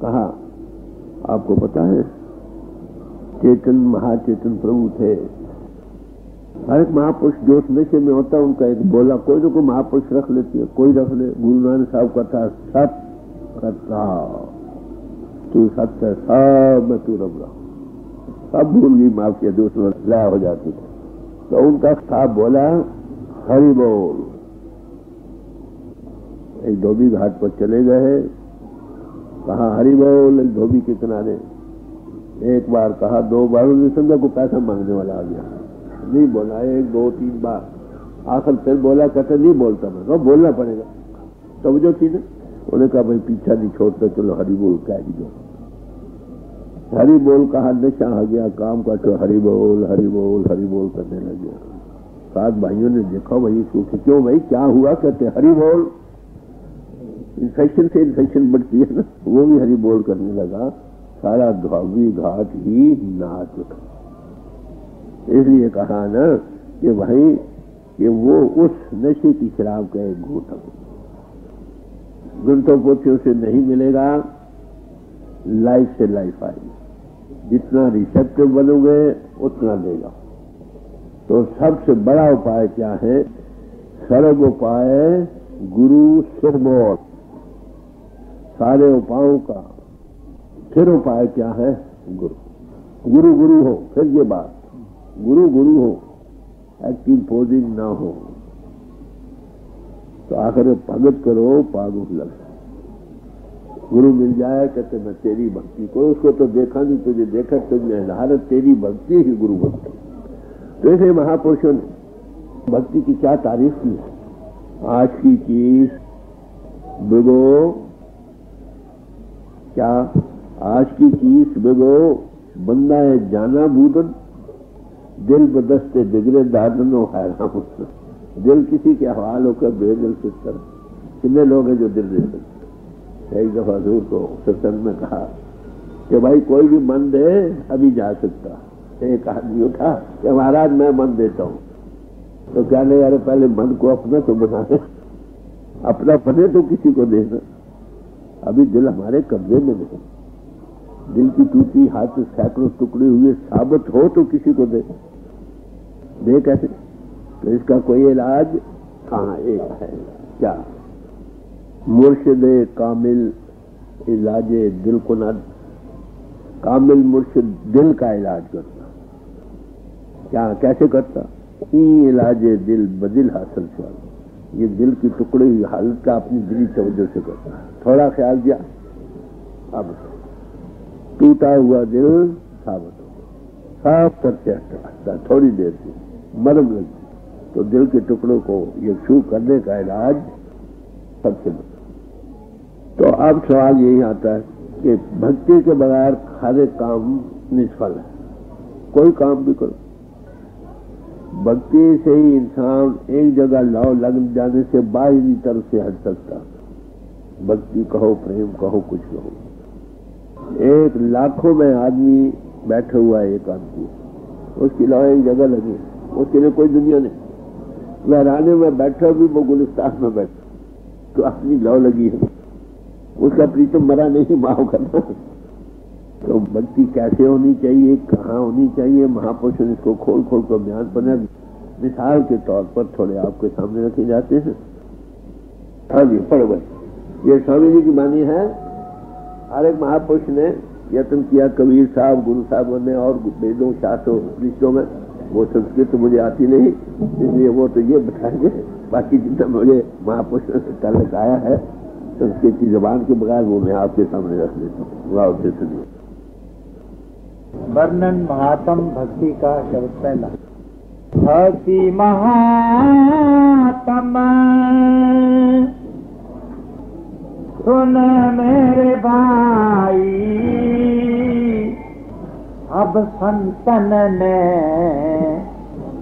कहा, आपको पता है, चेतन, महाचेतन प्रभु थे। हर एक महापुरुष जो नशे में होता है, उनका एक बोला, कोई ना कोई महापुरुष रख लेती है, कोई रख ले। गुरु नानक साहब का था सब करता। तू सत्य सब मैं तू रब रहा। सब भूल गई माफिया जो उसमें लय हो जाती तो उनका साहब बोला, हरि बोल। एक धोबी घाट पर चले गए। कहा, हरि बोल, एक धोबी के किनारे। एक बार कहा, दो बार, उन्होंने समझा को पैसा मांगने वाला आ गया। नहीं बोला, एक, दो, तीन बार। आखिर फिर बोला, कहते, नहीं बोलता मैं। तो बोलना पड़ेगा। तो जो थी ना, उन्होंने कहा, भाई, पीछा नहीं छोड़ता, चलो हरी बोल, कह दो। हरी बोल कहा, नशा आ गया, काम का तो हरी बोल हरी बोल हरी बोल करने लग। सात भाइयों ने देखा, भाई इसको क्यों भाई? क्या हुआ? कहते, हरी बोल। इन्फेक्शन से इन्फेक्शन बढ़ती है ना, वो भी हरी बोल करने लगा। सारा धोबी घाट ही नाच उठा इसलिए कहा ना कि भाई कि वो उस नशे की शराब का एक घूट ग्रंथों पोथियों से नहीं मिलेगा लाइफ से लाइफ आएगी। जितना रिसेप्टिव बनोगे, उतना देगा। तो सबसे बड़ा उपाय क्या है? सर्व उपाय गुरु सिरमोर सारे उपायों का फिर उपाय क्या है? गुरु। गुरु गुरु हो, फिर ये बात। गुरु गुरु हो एक्टिव पोजिंग ना हो तो आखिर भगत करो पागु लग। गुरु मिल जाए, कहते, मैं तेरी भक्ति को उसको तो देखा नहीं, तुझे देखा तुझे भारत तेरी भक्ति ही गुरु भक्ति। तो ऐसे महापुरुषों ने भक्ति की क्या तारीफ़ की? है आज की चीज़ बिगो क्या आज की चीज़ बिगो बंदा है जाना बूदन दिल बदस्ते बिगड़े दादनो हैरान दिल किसी के हवाल होकर बेदिल से तरह कितने लोग हैं जो दिल दे सकते एक दफ़ा हजूर को सत्संग में कहा कि भाई, कोई भी मन दे, अभी जा सकता। एक आदमी उठा कि, महाराज, मैं मन देता हूँ। तो क्या नहीं यार पहले मन को अपना तो बना अपना बने तो किसी को देना अभी दिल हमारे कब्जे में नहीं। दिल की टूटी हाथ सैकड़ों टुकड़े हुए साबित हो तो किसी को दे। दे कैसे? तो इसका कोई इलाज कहाँ एक है? क्या? मुर्शद कामिल इलाज दिल को ना कामिल मुर्शद दिल का इलाज करता। क्या, कैसे करता? ई इलाज दिल बदिल हासिल चल ये दिल की टुकड़ी हुई हालत का अपनी दिली तवज्जो से करता थोड़ा ख्याल दिया? अब टूटा हुआ दिल साबित हो साफ़ करके हटता थोड़ी देर से मरम लगती तो दिल के टुकड़ों को यक्षु करने का इलाज सबसे तो अब सवाल यही आता है कि भक्ति के बगैर हर काम निष्फल है। कोई काम भी करो। भक्ति से ही इंसान एक जगह लाव लग जाने से बाहरी तरफ़ से हट सकता। भक्ति कहो, प्रेम कहो, कुछ कहो। एक लाखों में आदमी बैठे हुआ है एक आदमी उसकी लाव एक जगह लगी। उसके लिए कोई दुनिया नहीं। वहराने में बैठा भी वो गुलिस्तान में बैठा। तो अपनी लौ लगी है। उसका प्रीतम मरा नहीं माओ करना तो भक्ति कैसे होनी चाहिए, कहाँ होनी चाहिए? महापुरुष ने इसको खोल खोल कर बयान बना मिसाल के तौर पर थोड़े आपके सामने रखे जाते हैं। हाँ जी पढ़ गए ये स्वामी जी की बानी है, हर एक महापुरुष ने यत्न किया, कबीर साहब, गुरु साहब ने और वेदों, शास्त्रों में वो संस्कृत मुझे आती नहीं, इसलिए वो तो ये बताएँगे। बाकी जितना मुझे महापुरुष से तलक आया है, संस्कृत की जबान के बगैर वो मैं आपके सामने रख देता हूँ। वर्णन महात्म भक्ति का शब्द पहला। भक्ति महात्म, सुन मेरे भाई। अब संतन ने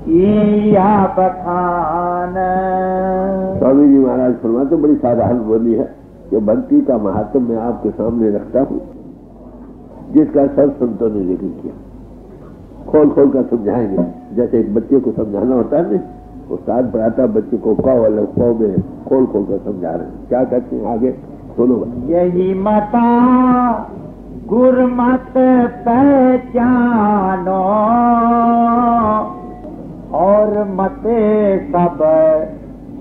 किया बखान। स्वामी जी महाराज फरमा तो बड़ी साधारण बोली है कि भक्ति का महात्म मैं आपके सामने रखता हूँ जिसका सब संतों ने ज़िक्र किया। खोल खोल कर समझाएँगे। जैसे एक बच्चे को समझाना होता है ना उस्ताद पढ़ाता बच्चे को कौ अलग कौ में खोल खोल कर समझा रहे हैं। क्या कहते हैं आगे? सुनो यही मता गुरमत पहचानो। और मते सब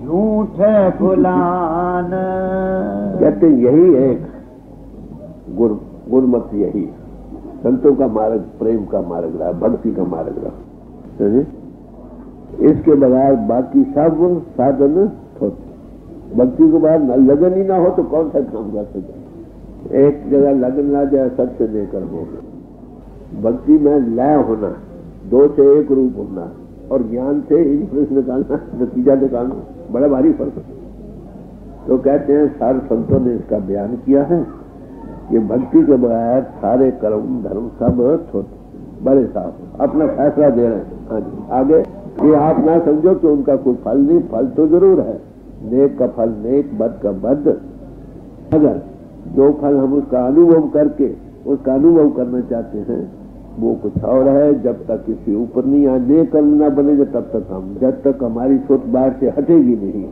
झूठ बुलान कहते यही एक गुर, गुरमत यही संतों का मार्ग, प्रेम का मार्ग रहा, भक्ति का मार्ग रहा। इसके बगैर बाकी सब साधन भक्ति के बाद लगन ही ना हो तो कौन सा काम कर सकते एक जगह लगन ला जाए सबसे लेकर हो भक्ति में लय होना, दो से एक रूप होना, और ज्ञान से इन्फ्लुएंस निकालना, नतीजा निकालना, बड़ा भारी फ़र्क तो कहते हैं, सारे संतों ने इसका बयान किया है कि भक्ति के बगैर सारे कर्म, धर्म सब छोटे बड़े साफ़ अपना फैसला दे रहे हैं। हाँ जी। आगे ये आप ना समझो कि उनका कोई फल नहीं, फल तो ज़रूर है। नेक का फल, नेक, बद का बद। अगर जो फल हम उसका अनुभव करके उसका अनुभव करना चाहते हैं, वो कुछ और है। जब तक किसी ऊपर नहीं आ नेक न बनेगा, तब तक हम, जब तक हमारी सोच बाहर से हटेगी नहीं,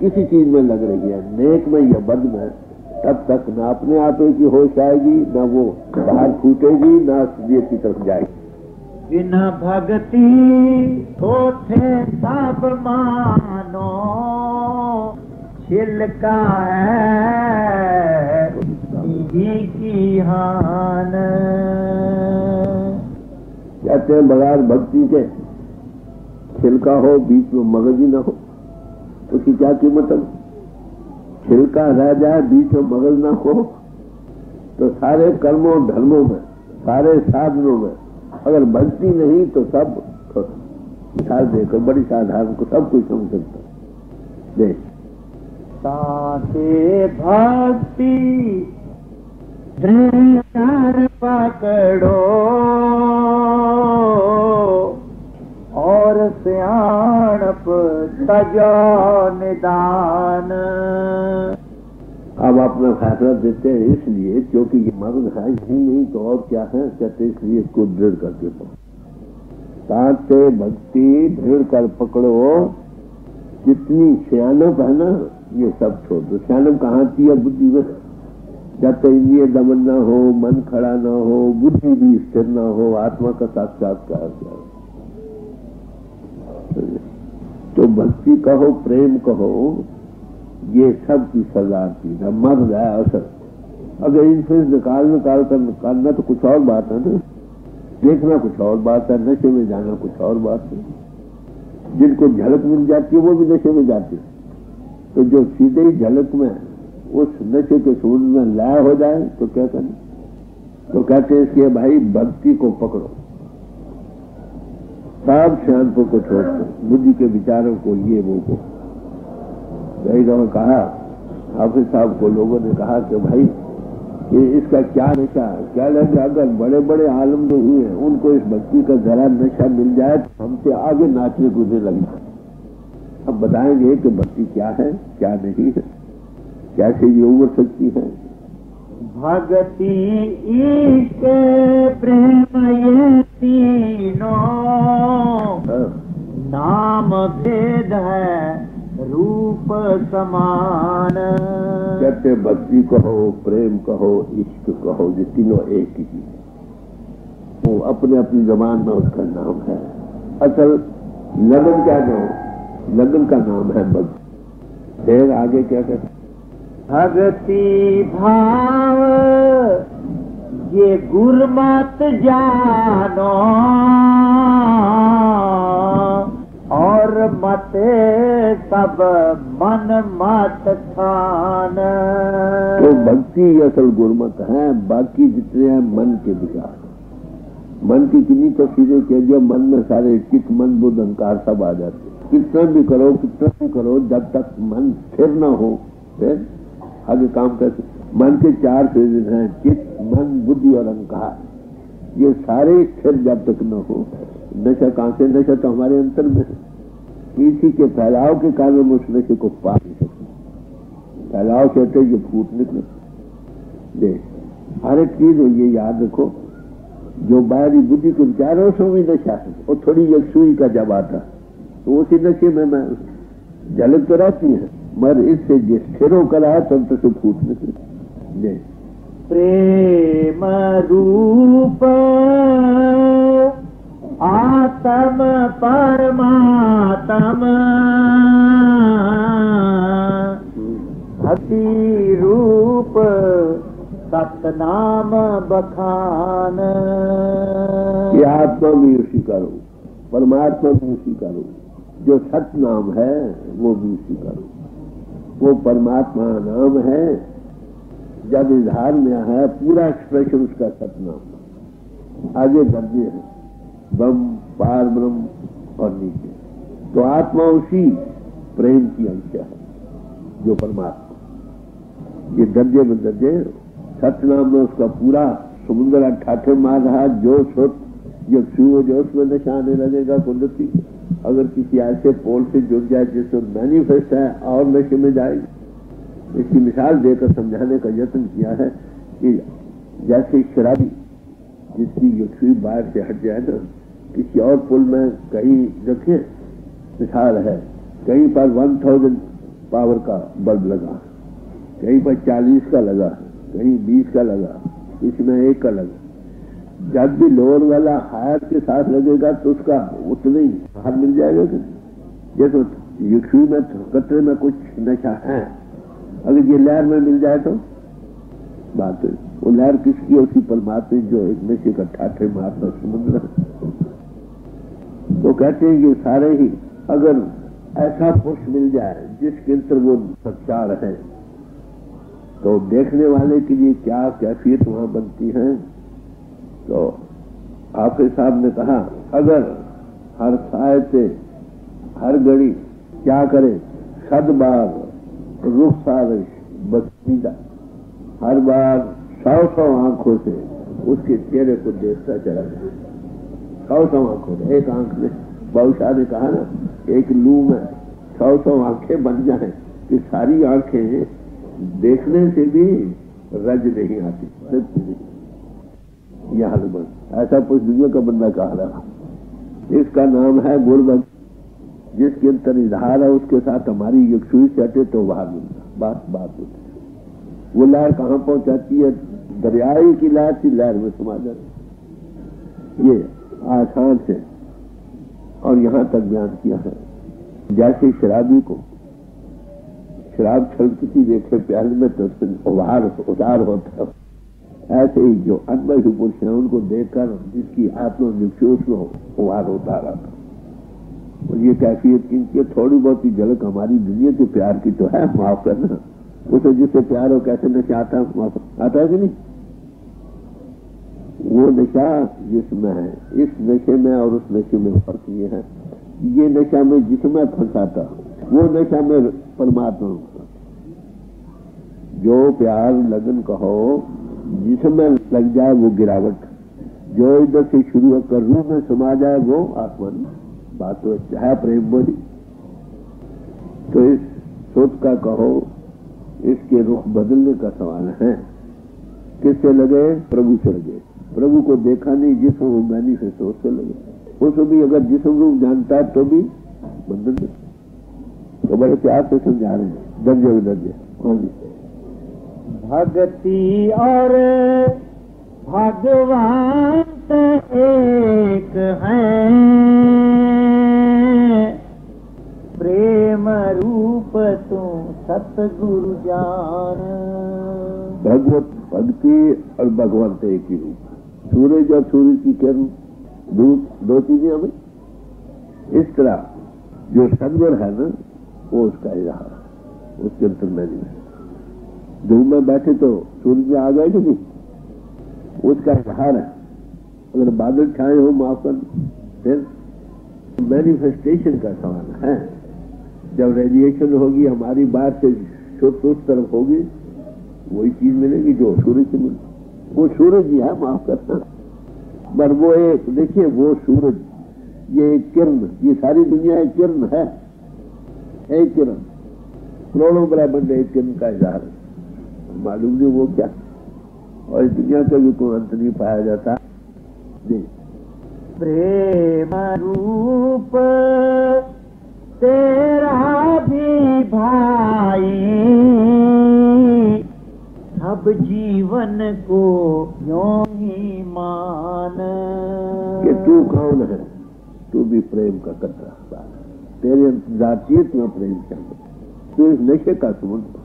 किसी चीज़ में लग रही है, नेक में या बद में, तब तक न अपने आप की होश आएगी, न वो बाहर छूटेगी, न ये की तरफ़ जाएगी। बिना भक्ति होते सब मानो छिलका है की हान। कहते हैं बगैर भक्ति के छिलका हो, बीच में मगज ही न हो, उसकी क्या कीमत है? छिलका रह जाए, बीच में मगज ना हो तो सारे कर्मों, धर्मों में, सारे साधनों में अगर भक्ति नहीं तो सब मिसाल देकर, बड़ी साधारण को सब कुछ समझ सकता देख साथे भक्ति दृढ़ पकड़ो और सियाणप निदान। अब अपना फैसला देते हैं इसलिए, क्योंकि ये मर्द है ही नहीं तो और क्या है? कहते इसलिए इसको दृढ़ करके पकड़ो। ताते भक्ति, दृढ़ कर पकड़ो। कितनी सियानप है ना ये सब छोड़ दो। सियानप कहाँ थी? है बुद्धि में जब तक इंद्रिय दमन न हो, मन खड़ा ना हो, बुद्धि भी स्थिर ना हो, आत्मा का साक्षात्कार क्या तो भक्ति कहो, प्रेम कहो, ये सब की सजा थी। न मर गया असर। अगर इनसे निकाल निकाल कर निकालना तो कुछ और बात है ना। देखना कुछ और बात है, नशे में जाना कुछ और बात है। जिनको झलक मिल जाती है, वो भी नशे में जाते तो जो सीधे ही झलक में, उस नशे के सूर्य में लय हो जाए तो क्या करें? तो कहते हैं इसके भाई, भक्ति को पकड़ो। सब शांतों को छोड़ दो। बुद्धि के विचारों को ये वो को। दफ़ा कहा, हाफिज साहब को लोगों ने कहा कि भाई, ये इसका क्या नशा क्या लगे अगर बड़े बड़े आलम जो हुए उनको इस भक्ति का जरा नशा मिल जाए तो हमसे आगे नाचने कूदने लगना अब बताएँगे कि भक्ति क्या है क्या नहीं है कैसे ये उमर सकती है? भक्ति इश्क प्रेम ये तीनों। हाँ। नाम भेद है रूप समान। कहते भक्ति कहो प्रेम कहो इश्क कहो ये तीनों एक ही चीज़ वो अपने अपनी जबान में उसका नाम है। असल लगन क्या नाम लगन का नाम है भक्ति फिर आगे क्या कहते भक्ति भाव ये गुरमत जानो। और मत सब मन मत खान तो भक्ति असल गुरमत है बाकी जितने हैं मन के विकार। मन की किन्हीं तस्वीरें के जो मन में सारे चित मन बुद्ध अहंकार सब आ जाते कितना भी करो, कितना भी करो, जब तक मन स्थिर न हो, फिर आगे काम करते मन के चार फेजेज हैं चित मन, बुद्धि और अहंकार। ये सारे स्थिर जब तक न हो, नशा कहाँ से? नशा तो हमारे अंतर में है। इसी के फैलाव के कारण हम उस नशे को पा नहीं सकते। फैलाव कहते ये फूट निकले। दे हर एक चीज़ हो ये याद रखो, जो बाहरी बुद्धि के विचारों से भी नशा है वो थोड़ी यकसुई का जब आता तो उसी नशे में मैं झलक तो रहती है मगर इससे जिस होकर आया तंत्र से फूट निकले। प्रेम रूप आत्म परमात्म। भक्ति रूप सतनाम बखान। ये आत्मा भी उसी करो परमात्मा भी उसी करो जो सत नाम है, वो भी उसी करो वो परमात्मा नाम है, जब इजहार में है पूरा एक्सप्रेशन उसका सतनाम आगे दर्जे है ब्रह्म पार, ब्रह्म और नीचे। तो आत्मा उसी प्रेम की अंश है, जो परमात्मा। ये दर्जे में दर्जे सतनाम में उसका पूरा समुद्र अठाठे मार रहा जो सोच जो छुओ जो उसमें नशा आने लगेगा कुदरती। अगर किसी ऐसे पोल से जुड़ जाए जिसमें मैनिफेस्ट है, और नशे में जाएगी इसकी मिसाल देकर समझाने का यत्न किया है कि जैसे शराबी जिसकी युक्ति बाहर से हट जाए ना, किसी और पुल में कहीं रखे, मिसाल है। कहीं पर वन थाउज़ेंड पावर का बल्ब लगा, कहीं पर चालीस का लगा, कहीं बीस का लगा, इसमें एक का लगा। जब भी लोअर वाला हायर के साथ लगेगा तो उसका उतना ही बाहर मिल जाएगा कि जैसे युक्ति में कतरे में कुछ नशा है। अगर ये लहर में मिल जाए तो बात है। वो लहर किसकी उसी परमात्मा जो एक नशे का ठाठे मारता समुद्र। तो कहते हैं कि सारे ही, अगर ऐसा पुरुष मिल जाए जिसके अंतर वो सच्चा रहे तो देखने वाले के लिए क्या कैफियत वहाँ बनती है? तो हाफिज साहब ने कहा, अगर हर साय से हर घड़ी क्या करे सद बार रुख सारिश बसीदा हर बार सौ सौ आँखों से उसके चेहरे को देखता चला जाए। सौ सौ आँखों से, एक आँख में बहुशाह ने कहा ना, एक लू में सौ सौ आँखें बन जाए कि सारी आँखें देखने से भी रज नहीं आती। यह हाल बन ऐसा कुछ दुनिया का बंदा कहा रहा इसका नाम है गुरबत जिसके अंतर इधार है, उसके साथ हमारी एक सुई चटे तो मिलता बात बात होती वो लहर कहाँ पहुंचाती है? दरियाई की लहर की लहर में समा जाती ये आसान से और यहाँ तक बयान किया है। जैसे शराबी को, शराब छलकती देखे प्याले में तो उभार, उतार होता है। ऐसे ही जो अनमय पुरुष है, उनको देखकर जिसकी आत्मा होता रहा था। और ये कैफियत की थोड़ी बहुत ही झलक हमारी दुनिया के प्यार की तो है, माफ़ करना। उसे जिससे प्यार हो, कैसे नशा आता है, माफ़ आता है कि नहीं? वो नशा जिसमें है, इस नशे में और उस नशे में फ़र्क ये है। ये नशा में जिसमें फंसाता वो नशा में परमात्मा जो प्यार लगन कहो जिसमें लग जाए वो गिरावट, जो इधर से शुरू होकर रूह में समा जाए वो आत्मन बात तो है, प्रेम बोली। तो इस सोच का कहो, इसके रुख बदलने का सवाल है। किससे लगे? प्रभु से लगे। प्रभु को देखा नहीं जिसम मैनिफेस्ट उससे लगे। उसको भी अगर जिसम रूप जानता है तो भी बंधन तो बड़े प्यार से समझा रहे हैं। दर्जे दर्जे। हाँ जी। भक्ति और भगवान एक है। प्रेम रूप तू सतगुरु जान भगवत भक्ति और भगवंत एक ही रूप सूरज और सूरज की किरण धूप दो चीज़ें हमें इस तरह जो सदगुण है ना, वो उसका इजहार उसके अंतर में नहीं धूप में बैठे तो सूरज में आ गए कि नहीं? उसका इजहार है। अगर बादल छाए हो, माफ़ कर फिर मैनिफेस्टेशन का सवाल है। जब रेडिएशन होगी, हमारी बात से उस तरफ़ होगी, वही चीज़ मिलेगी जो सूरज से मिले। वो सूरज ही है, माफ़ करना। पर वो एक, देखिए, वो सूरज, ये एक किरण, ये सारी दुनिया एक किरण है। एक किरण। करोड़ों ब्रह्मांड एक किरण का इजहार है। मालूम नहीं वो क्या। और इस दुनिया का भी कोई अंत नहीं पाया जाता। जी। प्रेम रूप तेरा भी भाई। अब जीवन को यो ही मान। कि तू कौन है? तू भी प्रेम का कतरा। तेरे जातीय में प्रेम चाहिए तू इस नशे का समुद्र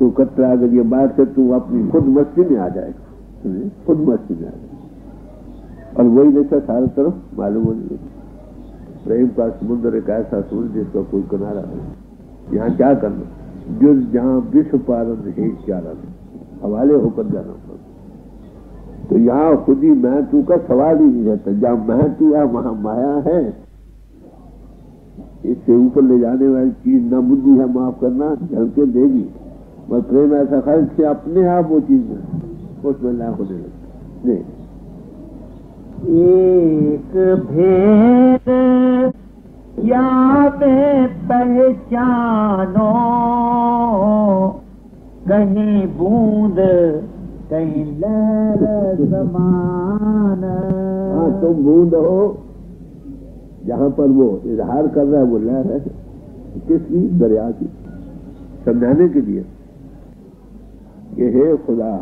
तू कतरा अगर ये बात से तू अपनी खुद मस्ती में आ जाएगा। खुद मस्ती में आ जाएगा। और वही देखा सारे तरफ़ मालूम हो जाएगी प्रेम का समुद्र एक ऐसा सूर्य जिसका कोई किनारा नहीं। यहाँ क्या करना? जो जहाँ विश्व पालन है क्या हवाले होकर जाना पड़ता तो यहाँ खुद ही मैं तू का सवाल ही नहीं रहता। जहाँ मैं तू है वहाँ माया है। इससे ऊपर ले जाने वाली चीज़ न बुद्धि है माफ़ करना झलके देगी। मैं प्रेम ऐसा खर्च से अपने आप वो चीज़ उसमें लाख होने लगता एक भेद या पहचानो। कहीं बूंद कहीं लहर समान हाँ तुम बूंद हो। जहाँ पर वो इजहार कर रहा है वो लहर है। किसकी दरिया की समझाने के लिए। कि हे खुदा,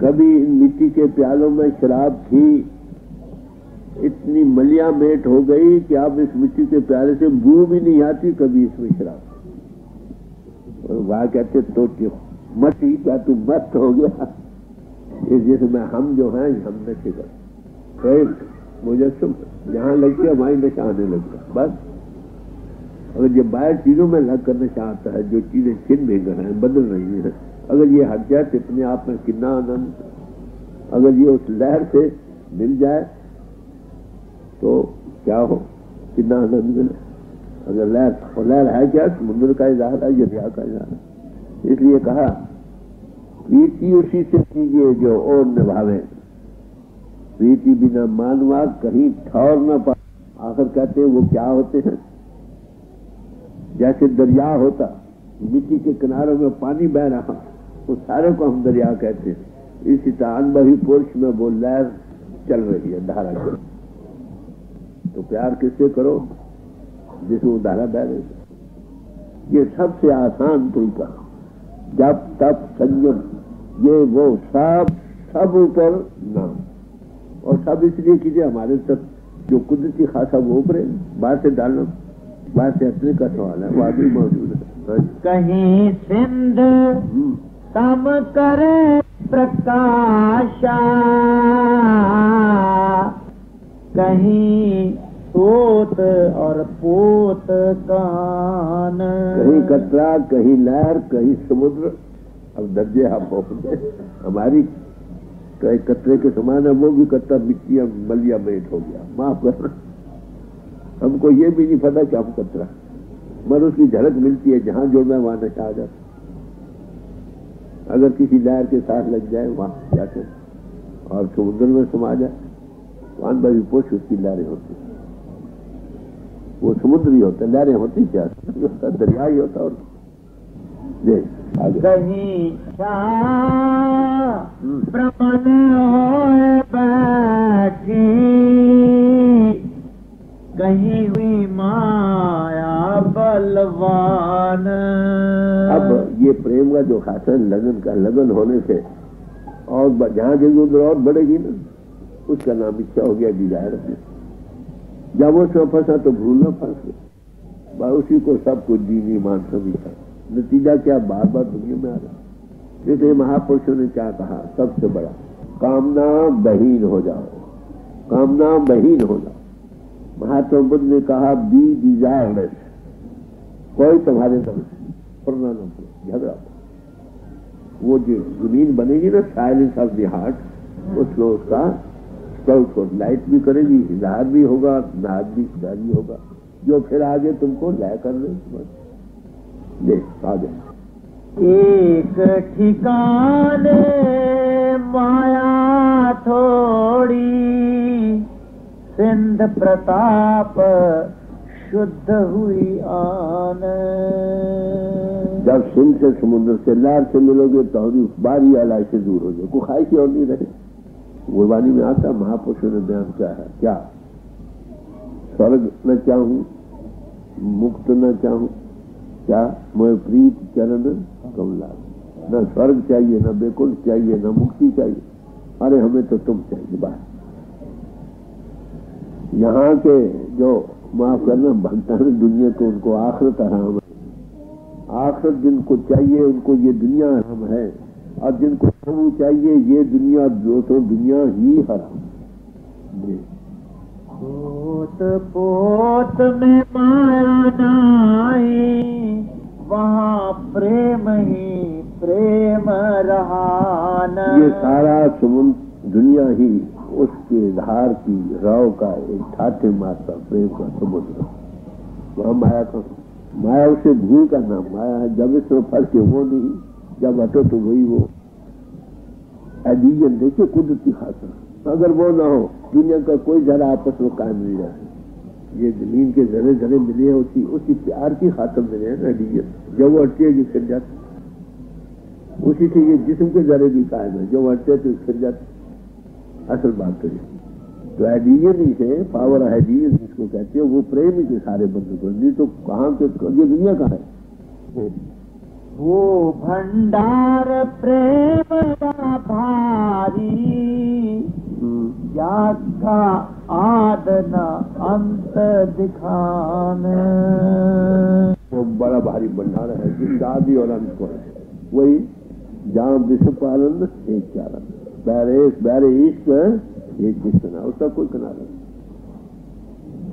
कभी इन मिट्टी के प्यालों में शराब थी, इतनी मलिया मेट हो गई कि अब इस मिट्टी के प्याले से बू भी नहीं आती कभी इसमें शराब। और वहाँ कहते तो क्यों मत ही, क्या तू मस्त हो गया? इस जिसमें हम जो हैं हम नशे कर मुझे सुन जहाँ लगती है वहीं नशा आने लगता बस। अगर ये बाहर चीज़ों में लग कर नशा आता है, जो चीज़ें छिन भी हैं, बदल रही हैं अगर ये हट जाए तो अपने आप में कितना आनंद। अगर ये उस लहर से मिल जाए तो क्या हो? कितना आनंद मिले? अगर लहर और लहर है क्या? समुद्र का इजहार है ये दरिया का इजहार है। इसलिए कहा, प्रीति उसी से कीजिए जो और निभावे। प्रीति बिना मानवा कहीं ठहर न पा आखिर कहते हैं, वो क्या होते हैं? जैसे दरिया होता, मिट्टी के किनारों में पानी बह रहा। उस सारे को हम दरिया कहते हैं। इसी अनुभवी पुरुष में वो लहर चल रही है धारा चल तो प्यार किससे करो? जिसमें धारा बह रही ये सबसे आसान तरीका। जब तब संयम ये वो सब सब ऊपर नाम। और सब इसलिए कीजिए हमारे सब जो कुदरती खासा वो ऊपर बाहर से डालना। बाहर से हटने का सवाल है वो भी मौजूद है। कहीं सिंध सम करे प्रकाशा। कहीं पोत और पोत कान। कहीं कतरा कहीं लहर, कहीं समुद्र। अब दर्जे हम पहुँचे हमारी कहीं कतरे के समान है, वो भी कतरा मिट्टी या मलिया मेट हो गया। माफ़ करना हमको ये भी नहीं पता कि हम कतरा मगर उसकी झलक मिलती है, जहाँ जोड़ना वहाँ नशा आ जाता अगर किसी लहर के साथ लग जाए वहाँ जाते और समुद्र में समा जाए वहाँ भी पोष उसकी लहरें होती वो समुद्र ही होता लहरें होती क्या? होता दरिया ही होता और कहीं हम्म, प्रबल बैठी। कहीं हुई माया बलवान। अब ये प्रेम का जो खासा है, लगन का लगन होने से और जहाँ उधर और बढ़ेगी ना उसका नाम इच्छा हो गया डिज़ायर जब उसमें फंसा तो भूल में फंस। बा उसी को सब कुछ दीनी मान था नतीजा क्या? बार बार दुनिया में आ रहा। जैसे महापुरुषों ने क्या कहा? सबसे बड़ा कामना बहीन हो जाओ। कामना बहीन हो जाओ। महात्मा बुद्ध ने कहा बी डिजायरलेस कोई तुम्हारे पढ़ना न पड़े झगड़ा वो जो ज़मीन बनेगी ना साइलेंस ऑफ़ द हार्ट उसमें उसका स्काउट हो लाइट भी करेगी इजहार भी होगा, नाद भी इजहार भी होगा। जो फिर आगे तुमको लय कर रहे। ले, आगे। एक ठिकाने माया थोड़ी सिंध प्रताप शुद्ध हुई आन। जब सिंह से समुद्र से लहर से मिलोगे तो उस बारी अलाई से दूर हो जाए ख्वाहिश और नहीं रहे। गुरबानी में आता, महापुरुषों ने बयान क्या है। क्या? स्वर्ग न चाहूँ, मुक्त न चाहूँ। क्या? मैं प्रीत चरण कमला न स्वर्ग चाहिए, न बेकुल चाहिए, न मुक्ति चाहिए। अरे, हमें तो तुम चाहिए बात यहाँ के जो माफ़ करना भक्ता है दुनिया को उनको आखिरत आराम है। आखिरत जिनको चाहिए उनको ये दुनिया हराम है। और जिनको प्रभु चाहिए ये दुनिया जो तो दुनिया ही हराम जी। पोत पोत में माया नाई वहाँ प्रेम ही प्रेम रहा ये सारा समुद्र दुनिया ही उसके धार की राव का एक ठाठे मारता प्रेम का समुद्र। वह माया का माया उसे भूल का नाम, माया है। जब इसमें फंस के वो नहीं। जब हटो तो वही वो। एडिजन देखिए कुदरती खासा अगर वो ना हो, दुनिया का कोई जरा आपस में कायम नहीं रहा। ये ज़मीन के जरे जरे मिले हैं, उसी उसी प्यार की खातर मिले हैं एडिजन जब वो हटती है फिर जाती। उसी से ये जिस्म के जरे भी कायम है। जब हटते तो फिर जाते। असल बात तो ये। तो एडियन ही से पावर एडियन जिसको कहते हैं वो प्रेम ही के सारे बंद कर नहीं तो कहाँ के ये दुनिया कहाँ है? वो भंडार प्रेम का भारी हम्म, जागा आद न अंत दिखान। वो बड़ा भारी भंडार है जिसका आदि और अंत को है। वही जहाँ विश्व पालन एक चारण बैरे बैरे इश्क एक किस्ना उसका कोई किनारा नहीं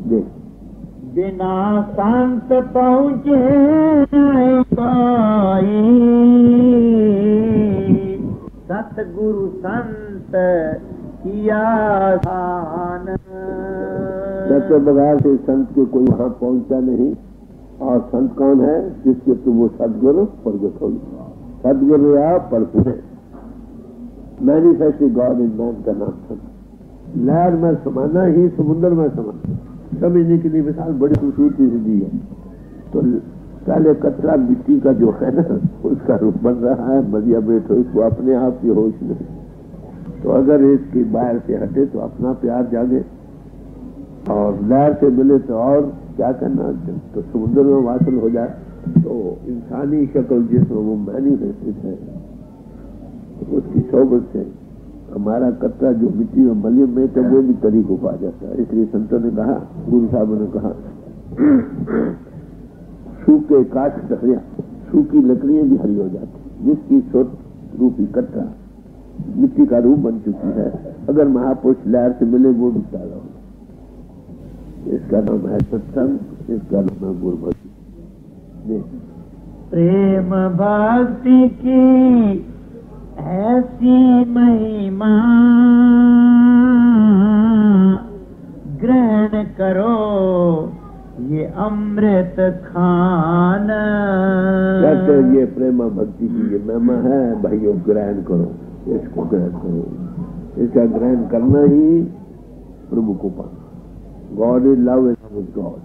देख बिना संत पहुँचे सतगुरु संत किया सत्य बघार से संत के कोई वहाँ पहुँचा नहीं। और संत कौन है? जिसके तुम वो सदगुरु प्रगट हो। सदगुरु या परसु है। मैनिफेस्ट गॉड इन मैन का नाम लहर में समाना ही समुद्र में समाना समझने के लिए मिसाल बड़ी खूबसूरती से दी है। तो पहले कचरा मिट्टी का जो है ना, उसका रूप बन रहा है। मदिया बैठो इसको अपने आप की होश नहीं। तो अगर इसकी बाहर से हटे तो अपना प्यार जागे। और लहर से मिले तो और क्या करना? तो समुद्र में वासल हो जाए तो इंसानी शक्ल जिसमें वो मैनिफेस्टेड है उसकी सोबत से हमारा कतरा जो मिट्टी में मलिय में तो वो भी करीब हो पा जाता है। इसलिए संतों ने कहा, गुरु साहब ने कहा, सूखे काट लकड़ियाँ सूखी लकड़ियाँ भी हरी हो जाती जिसकी सोच रूपी कटरा मिट्टी का रूप बन चुकी है। अगर महापुरुष लहर से मिले, वो भी ताज़ा हो इसका नाम है सत्संग, इसका नाम है गुरु प्रेम भक्ति की ऐसी महिमा ग्रहण करो, ये अमृत खान। कहते ये प्रेमा भक्ति की ये महिमा है, भाइयों, ग्रहण करो, इसको ग्रहण करो। इसका ग्रहण करना ही प्रभु को पाना। God is love is God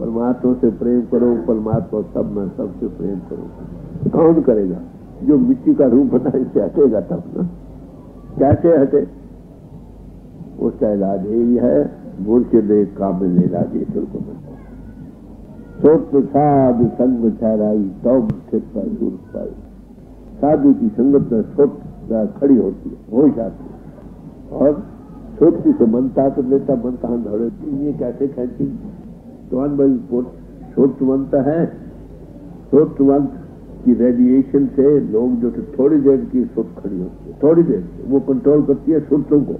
परमात्मा से प्रेम करो, परमात्मा सब में सबसे प्रेम करो। कौन करेगा? जो मिट्टी का रूप बना इससे हटेगा तब ना। कैसे हटे? उसका इलाज यही है मुर्शिद कामिल इलाज ईश्वर को मिलता सोत साधु संग ठहराई तो स्थिरता दूर पाई। साधु की संगत में सोच खड़ी होती है, होश आती है। और सोचती से मनता तो लेता मनता दौड़े ये कैसे खेची तो भाई सोच मनता है। सोच मंत की रेडिएशन से लोग जो थे, थोड़ी देर की सुट खड़ी होती है, थोड़ी देर वो कंट्रोल करती है सुटों को।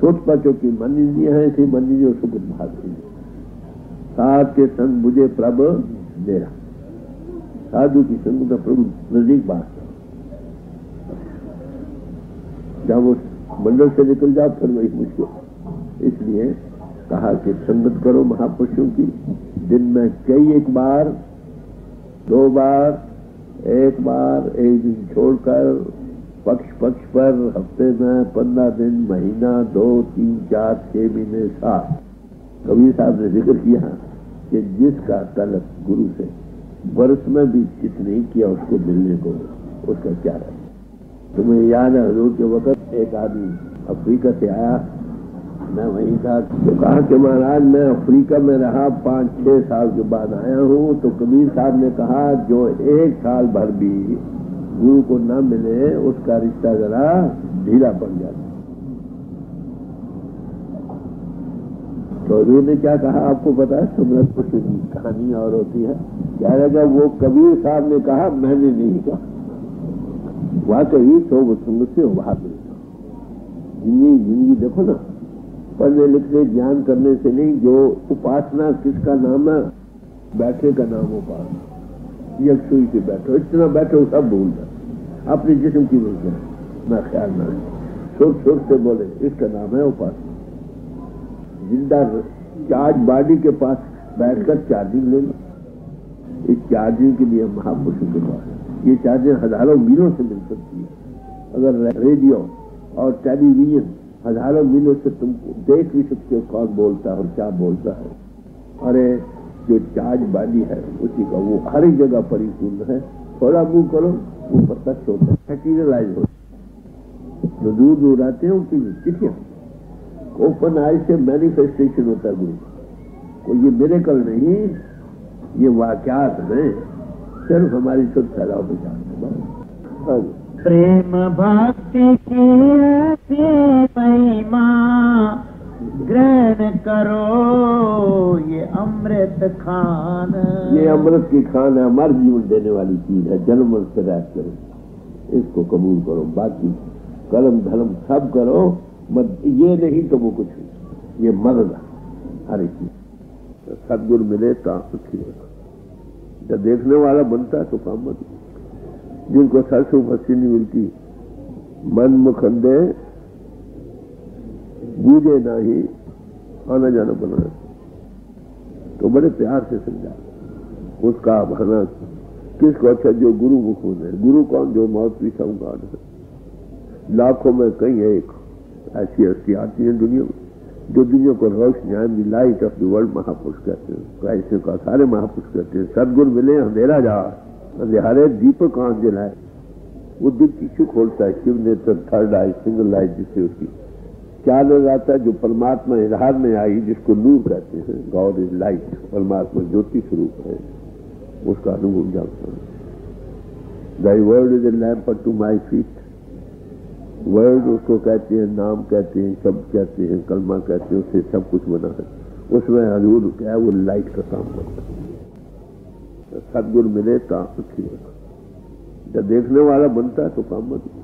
सुट पर चूँकि मन इंद्रिया है, इसी मन इंद्रियों सुख भागती है। साध के संग मुझे प्रभ, मेरा। साधु की संग का प्रभु, नज़दीक बात जब उस मंडल से निकल जाओ, फिर वही मुश्किल इसलिए कहा कि संगत करो महापुरुषों की, दिन में कई एक बार दो बार, एक बार, एक दिन छोड़कर पक्ष पक्ष पर, हफ़्ते में पंद्रह दिन, महीना, दो, तीन, चार, छह महीने, सात। कबीर साहब ने ज़िक्र किया कि जिसका तलब गुरु से वर्ष में भी नहीं किया उसको मिलने को, उसका क्या रहे? तुम्हें याद है हजूर के वक्त एक आदमी अफ्रीका से आया मैं वहीं था। तो कहा कि महाराज, मैं अफ्रीका में रहा, पाँच, छह साल के बाद आया हूँ। तो कबीर साहब ने कहा, जो एक साल भर भी गुरु को न मिले, उसका रिश्ता जरा ढीला पड़ जाता तो हजूर ने क्या कहा, आपको पता है, सुमरत कुछ कहानी और होती है। क्या रहेगा वो कबीर साहब ने कहा, मैंने नहीं कहा। वाकई तो वो संगत से उभार मिलता। ज़िंदगी ज़िंदगी देखो ना पढ़ने लिखने, ज्ञान करने से नहीं, जो उपासना किसका नाम है? बैठे का नाम उपासना। यक सुई के बैठो, इतना बैठो, सब भूल जाए अपने जिसम की भूल जाए मैं ख्याल ना सुर सुर से बोले, इसका नाम है उपासना। ज़िंदा चार्ज बॉडी के पास बैठकर चार्जिंग ले लो। इस चार्जिंग के लिए महापुरुषों के पास, ये चार्जिंग हज़ारों मीलों से मिल सकती है। अगर रेडियो और टेलीविज़न हज़ारों मीलों से तुम देख भी सकते हो कौन बोलता है और क्या बोलता है। अरे, जो चार्ज बाजी है, उसी का वो हर एक जगह परिपूर्ण है। थोड़ा मुँह करो वो प्रत्यक्ष होता है मटीरियलाइज होता जो दूर दूर आते हैं, उनकी चिट्ठियाँ। ओपन आई से मैनिफेस्टेशन होता है गुरु। ये मेरे कल नहीं, ये वाक्यात है। सिर्फ़ हमारी शुद्ध सलाह बचाते हाँ। प्रेम भक्ति की महिमा, ग्रहण करो ये अमृत खान। ये अमृत की खान है अमर जीवन देने वाली चीज़ है, जन्म से रह करो। इसको कबूल करो, बाकी कलम धर्म सब करो, मत, ये नहीं तो वो कुछ ये मदद हर एक चीज़। सदगुरु मिले तो देखने वाला बनता है तो काम मत जिनको सरसों फसी नहीं मिलती। मन मुखंदे बूझे ना ही, आना जाना बना। तो बड़े प्यार से समझा। उसका भरना किसको अच्छा जो गुरु मुकुंद है। गुरु कौन, जो मौत भी सौगान है। लाखों में कई एक। ऐसी हस्ती आती है दुनिया में, जो दुनिया को रोशनी I the light of the world महापुरुष कहते हैं। ऐसे का सारे महापुरुष कहते हैं, सदगुरु मिले, अंधेरा जा। अंधेरे दीपक आँख जलाए वो दिल की खोलता है, शिव ने तो थर्ड आई, सिंगल लाइट जिससे उसकी क्या नज़र आता है, जो परमात्मा इजहार में आई, जिसको नूर कहते हैं, गॉड इज़ लाइट, परमात्मा ज्योति स्वरूप है, उसका अनुभव जानता है। Thy world is a lamp to my feet word उसको कहते हैं, नाम कहते हैं, शब्द कहते हैं, कलमा कहते हैं, उससे सब कुछ बना है। उसमें हजूर क्या है, वो लाइट का काम करता है। सदगुर मिले तो अच्छी जब देखने वाला बनता है तो काम बनता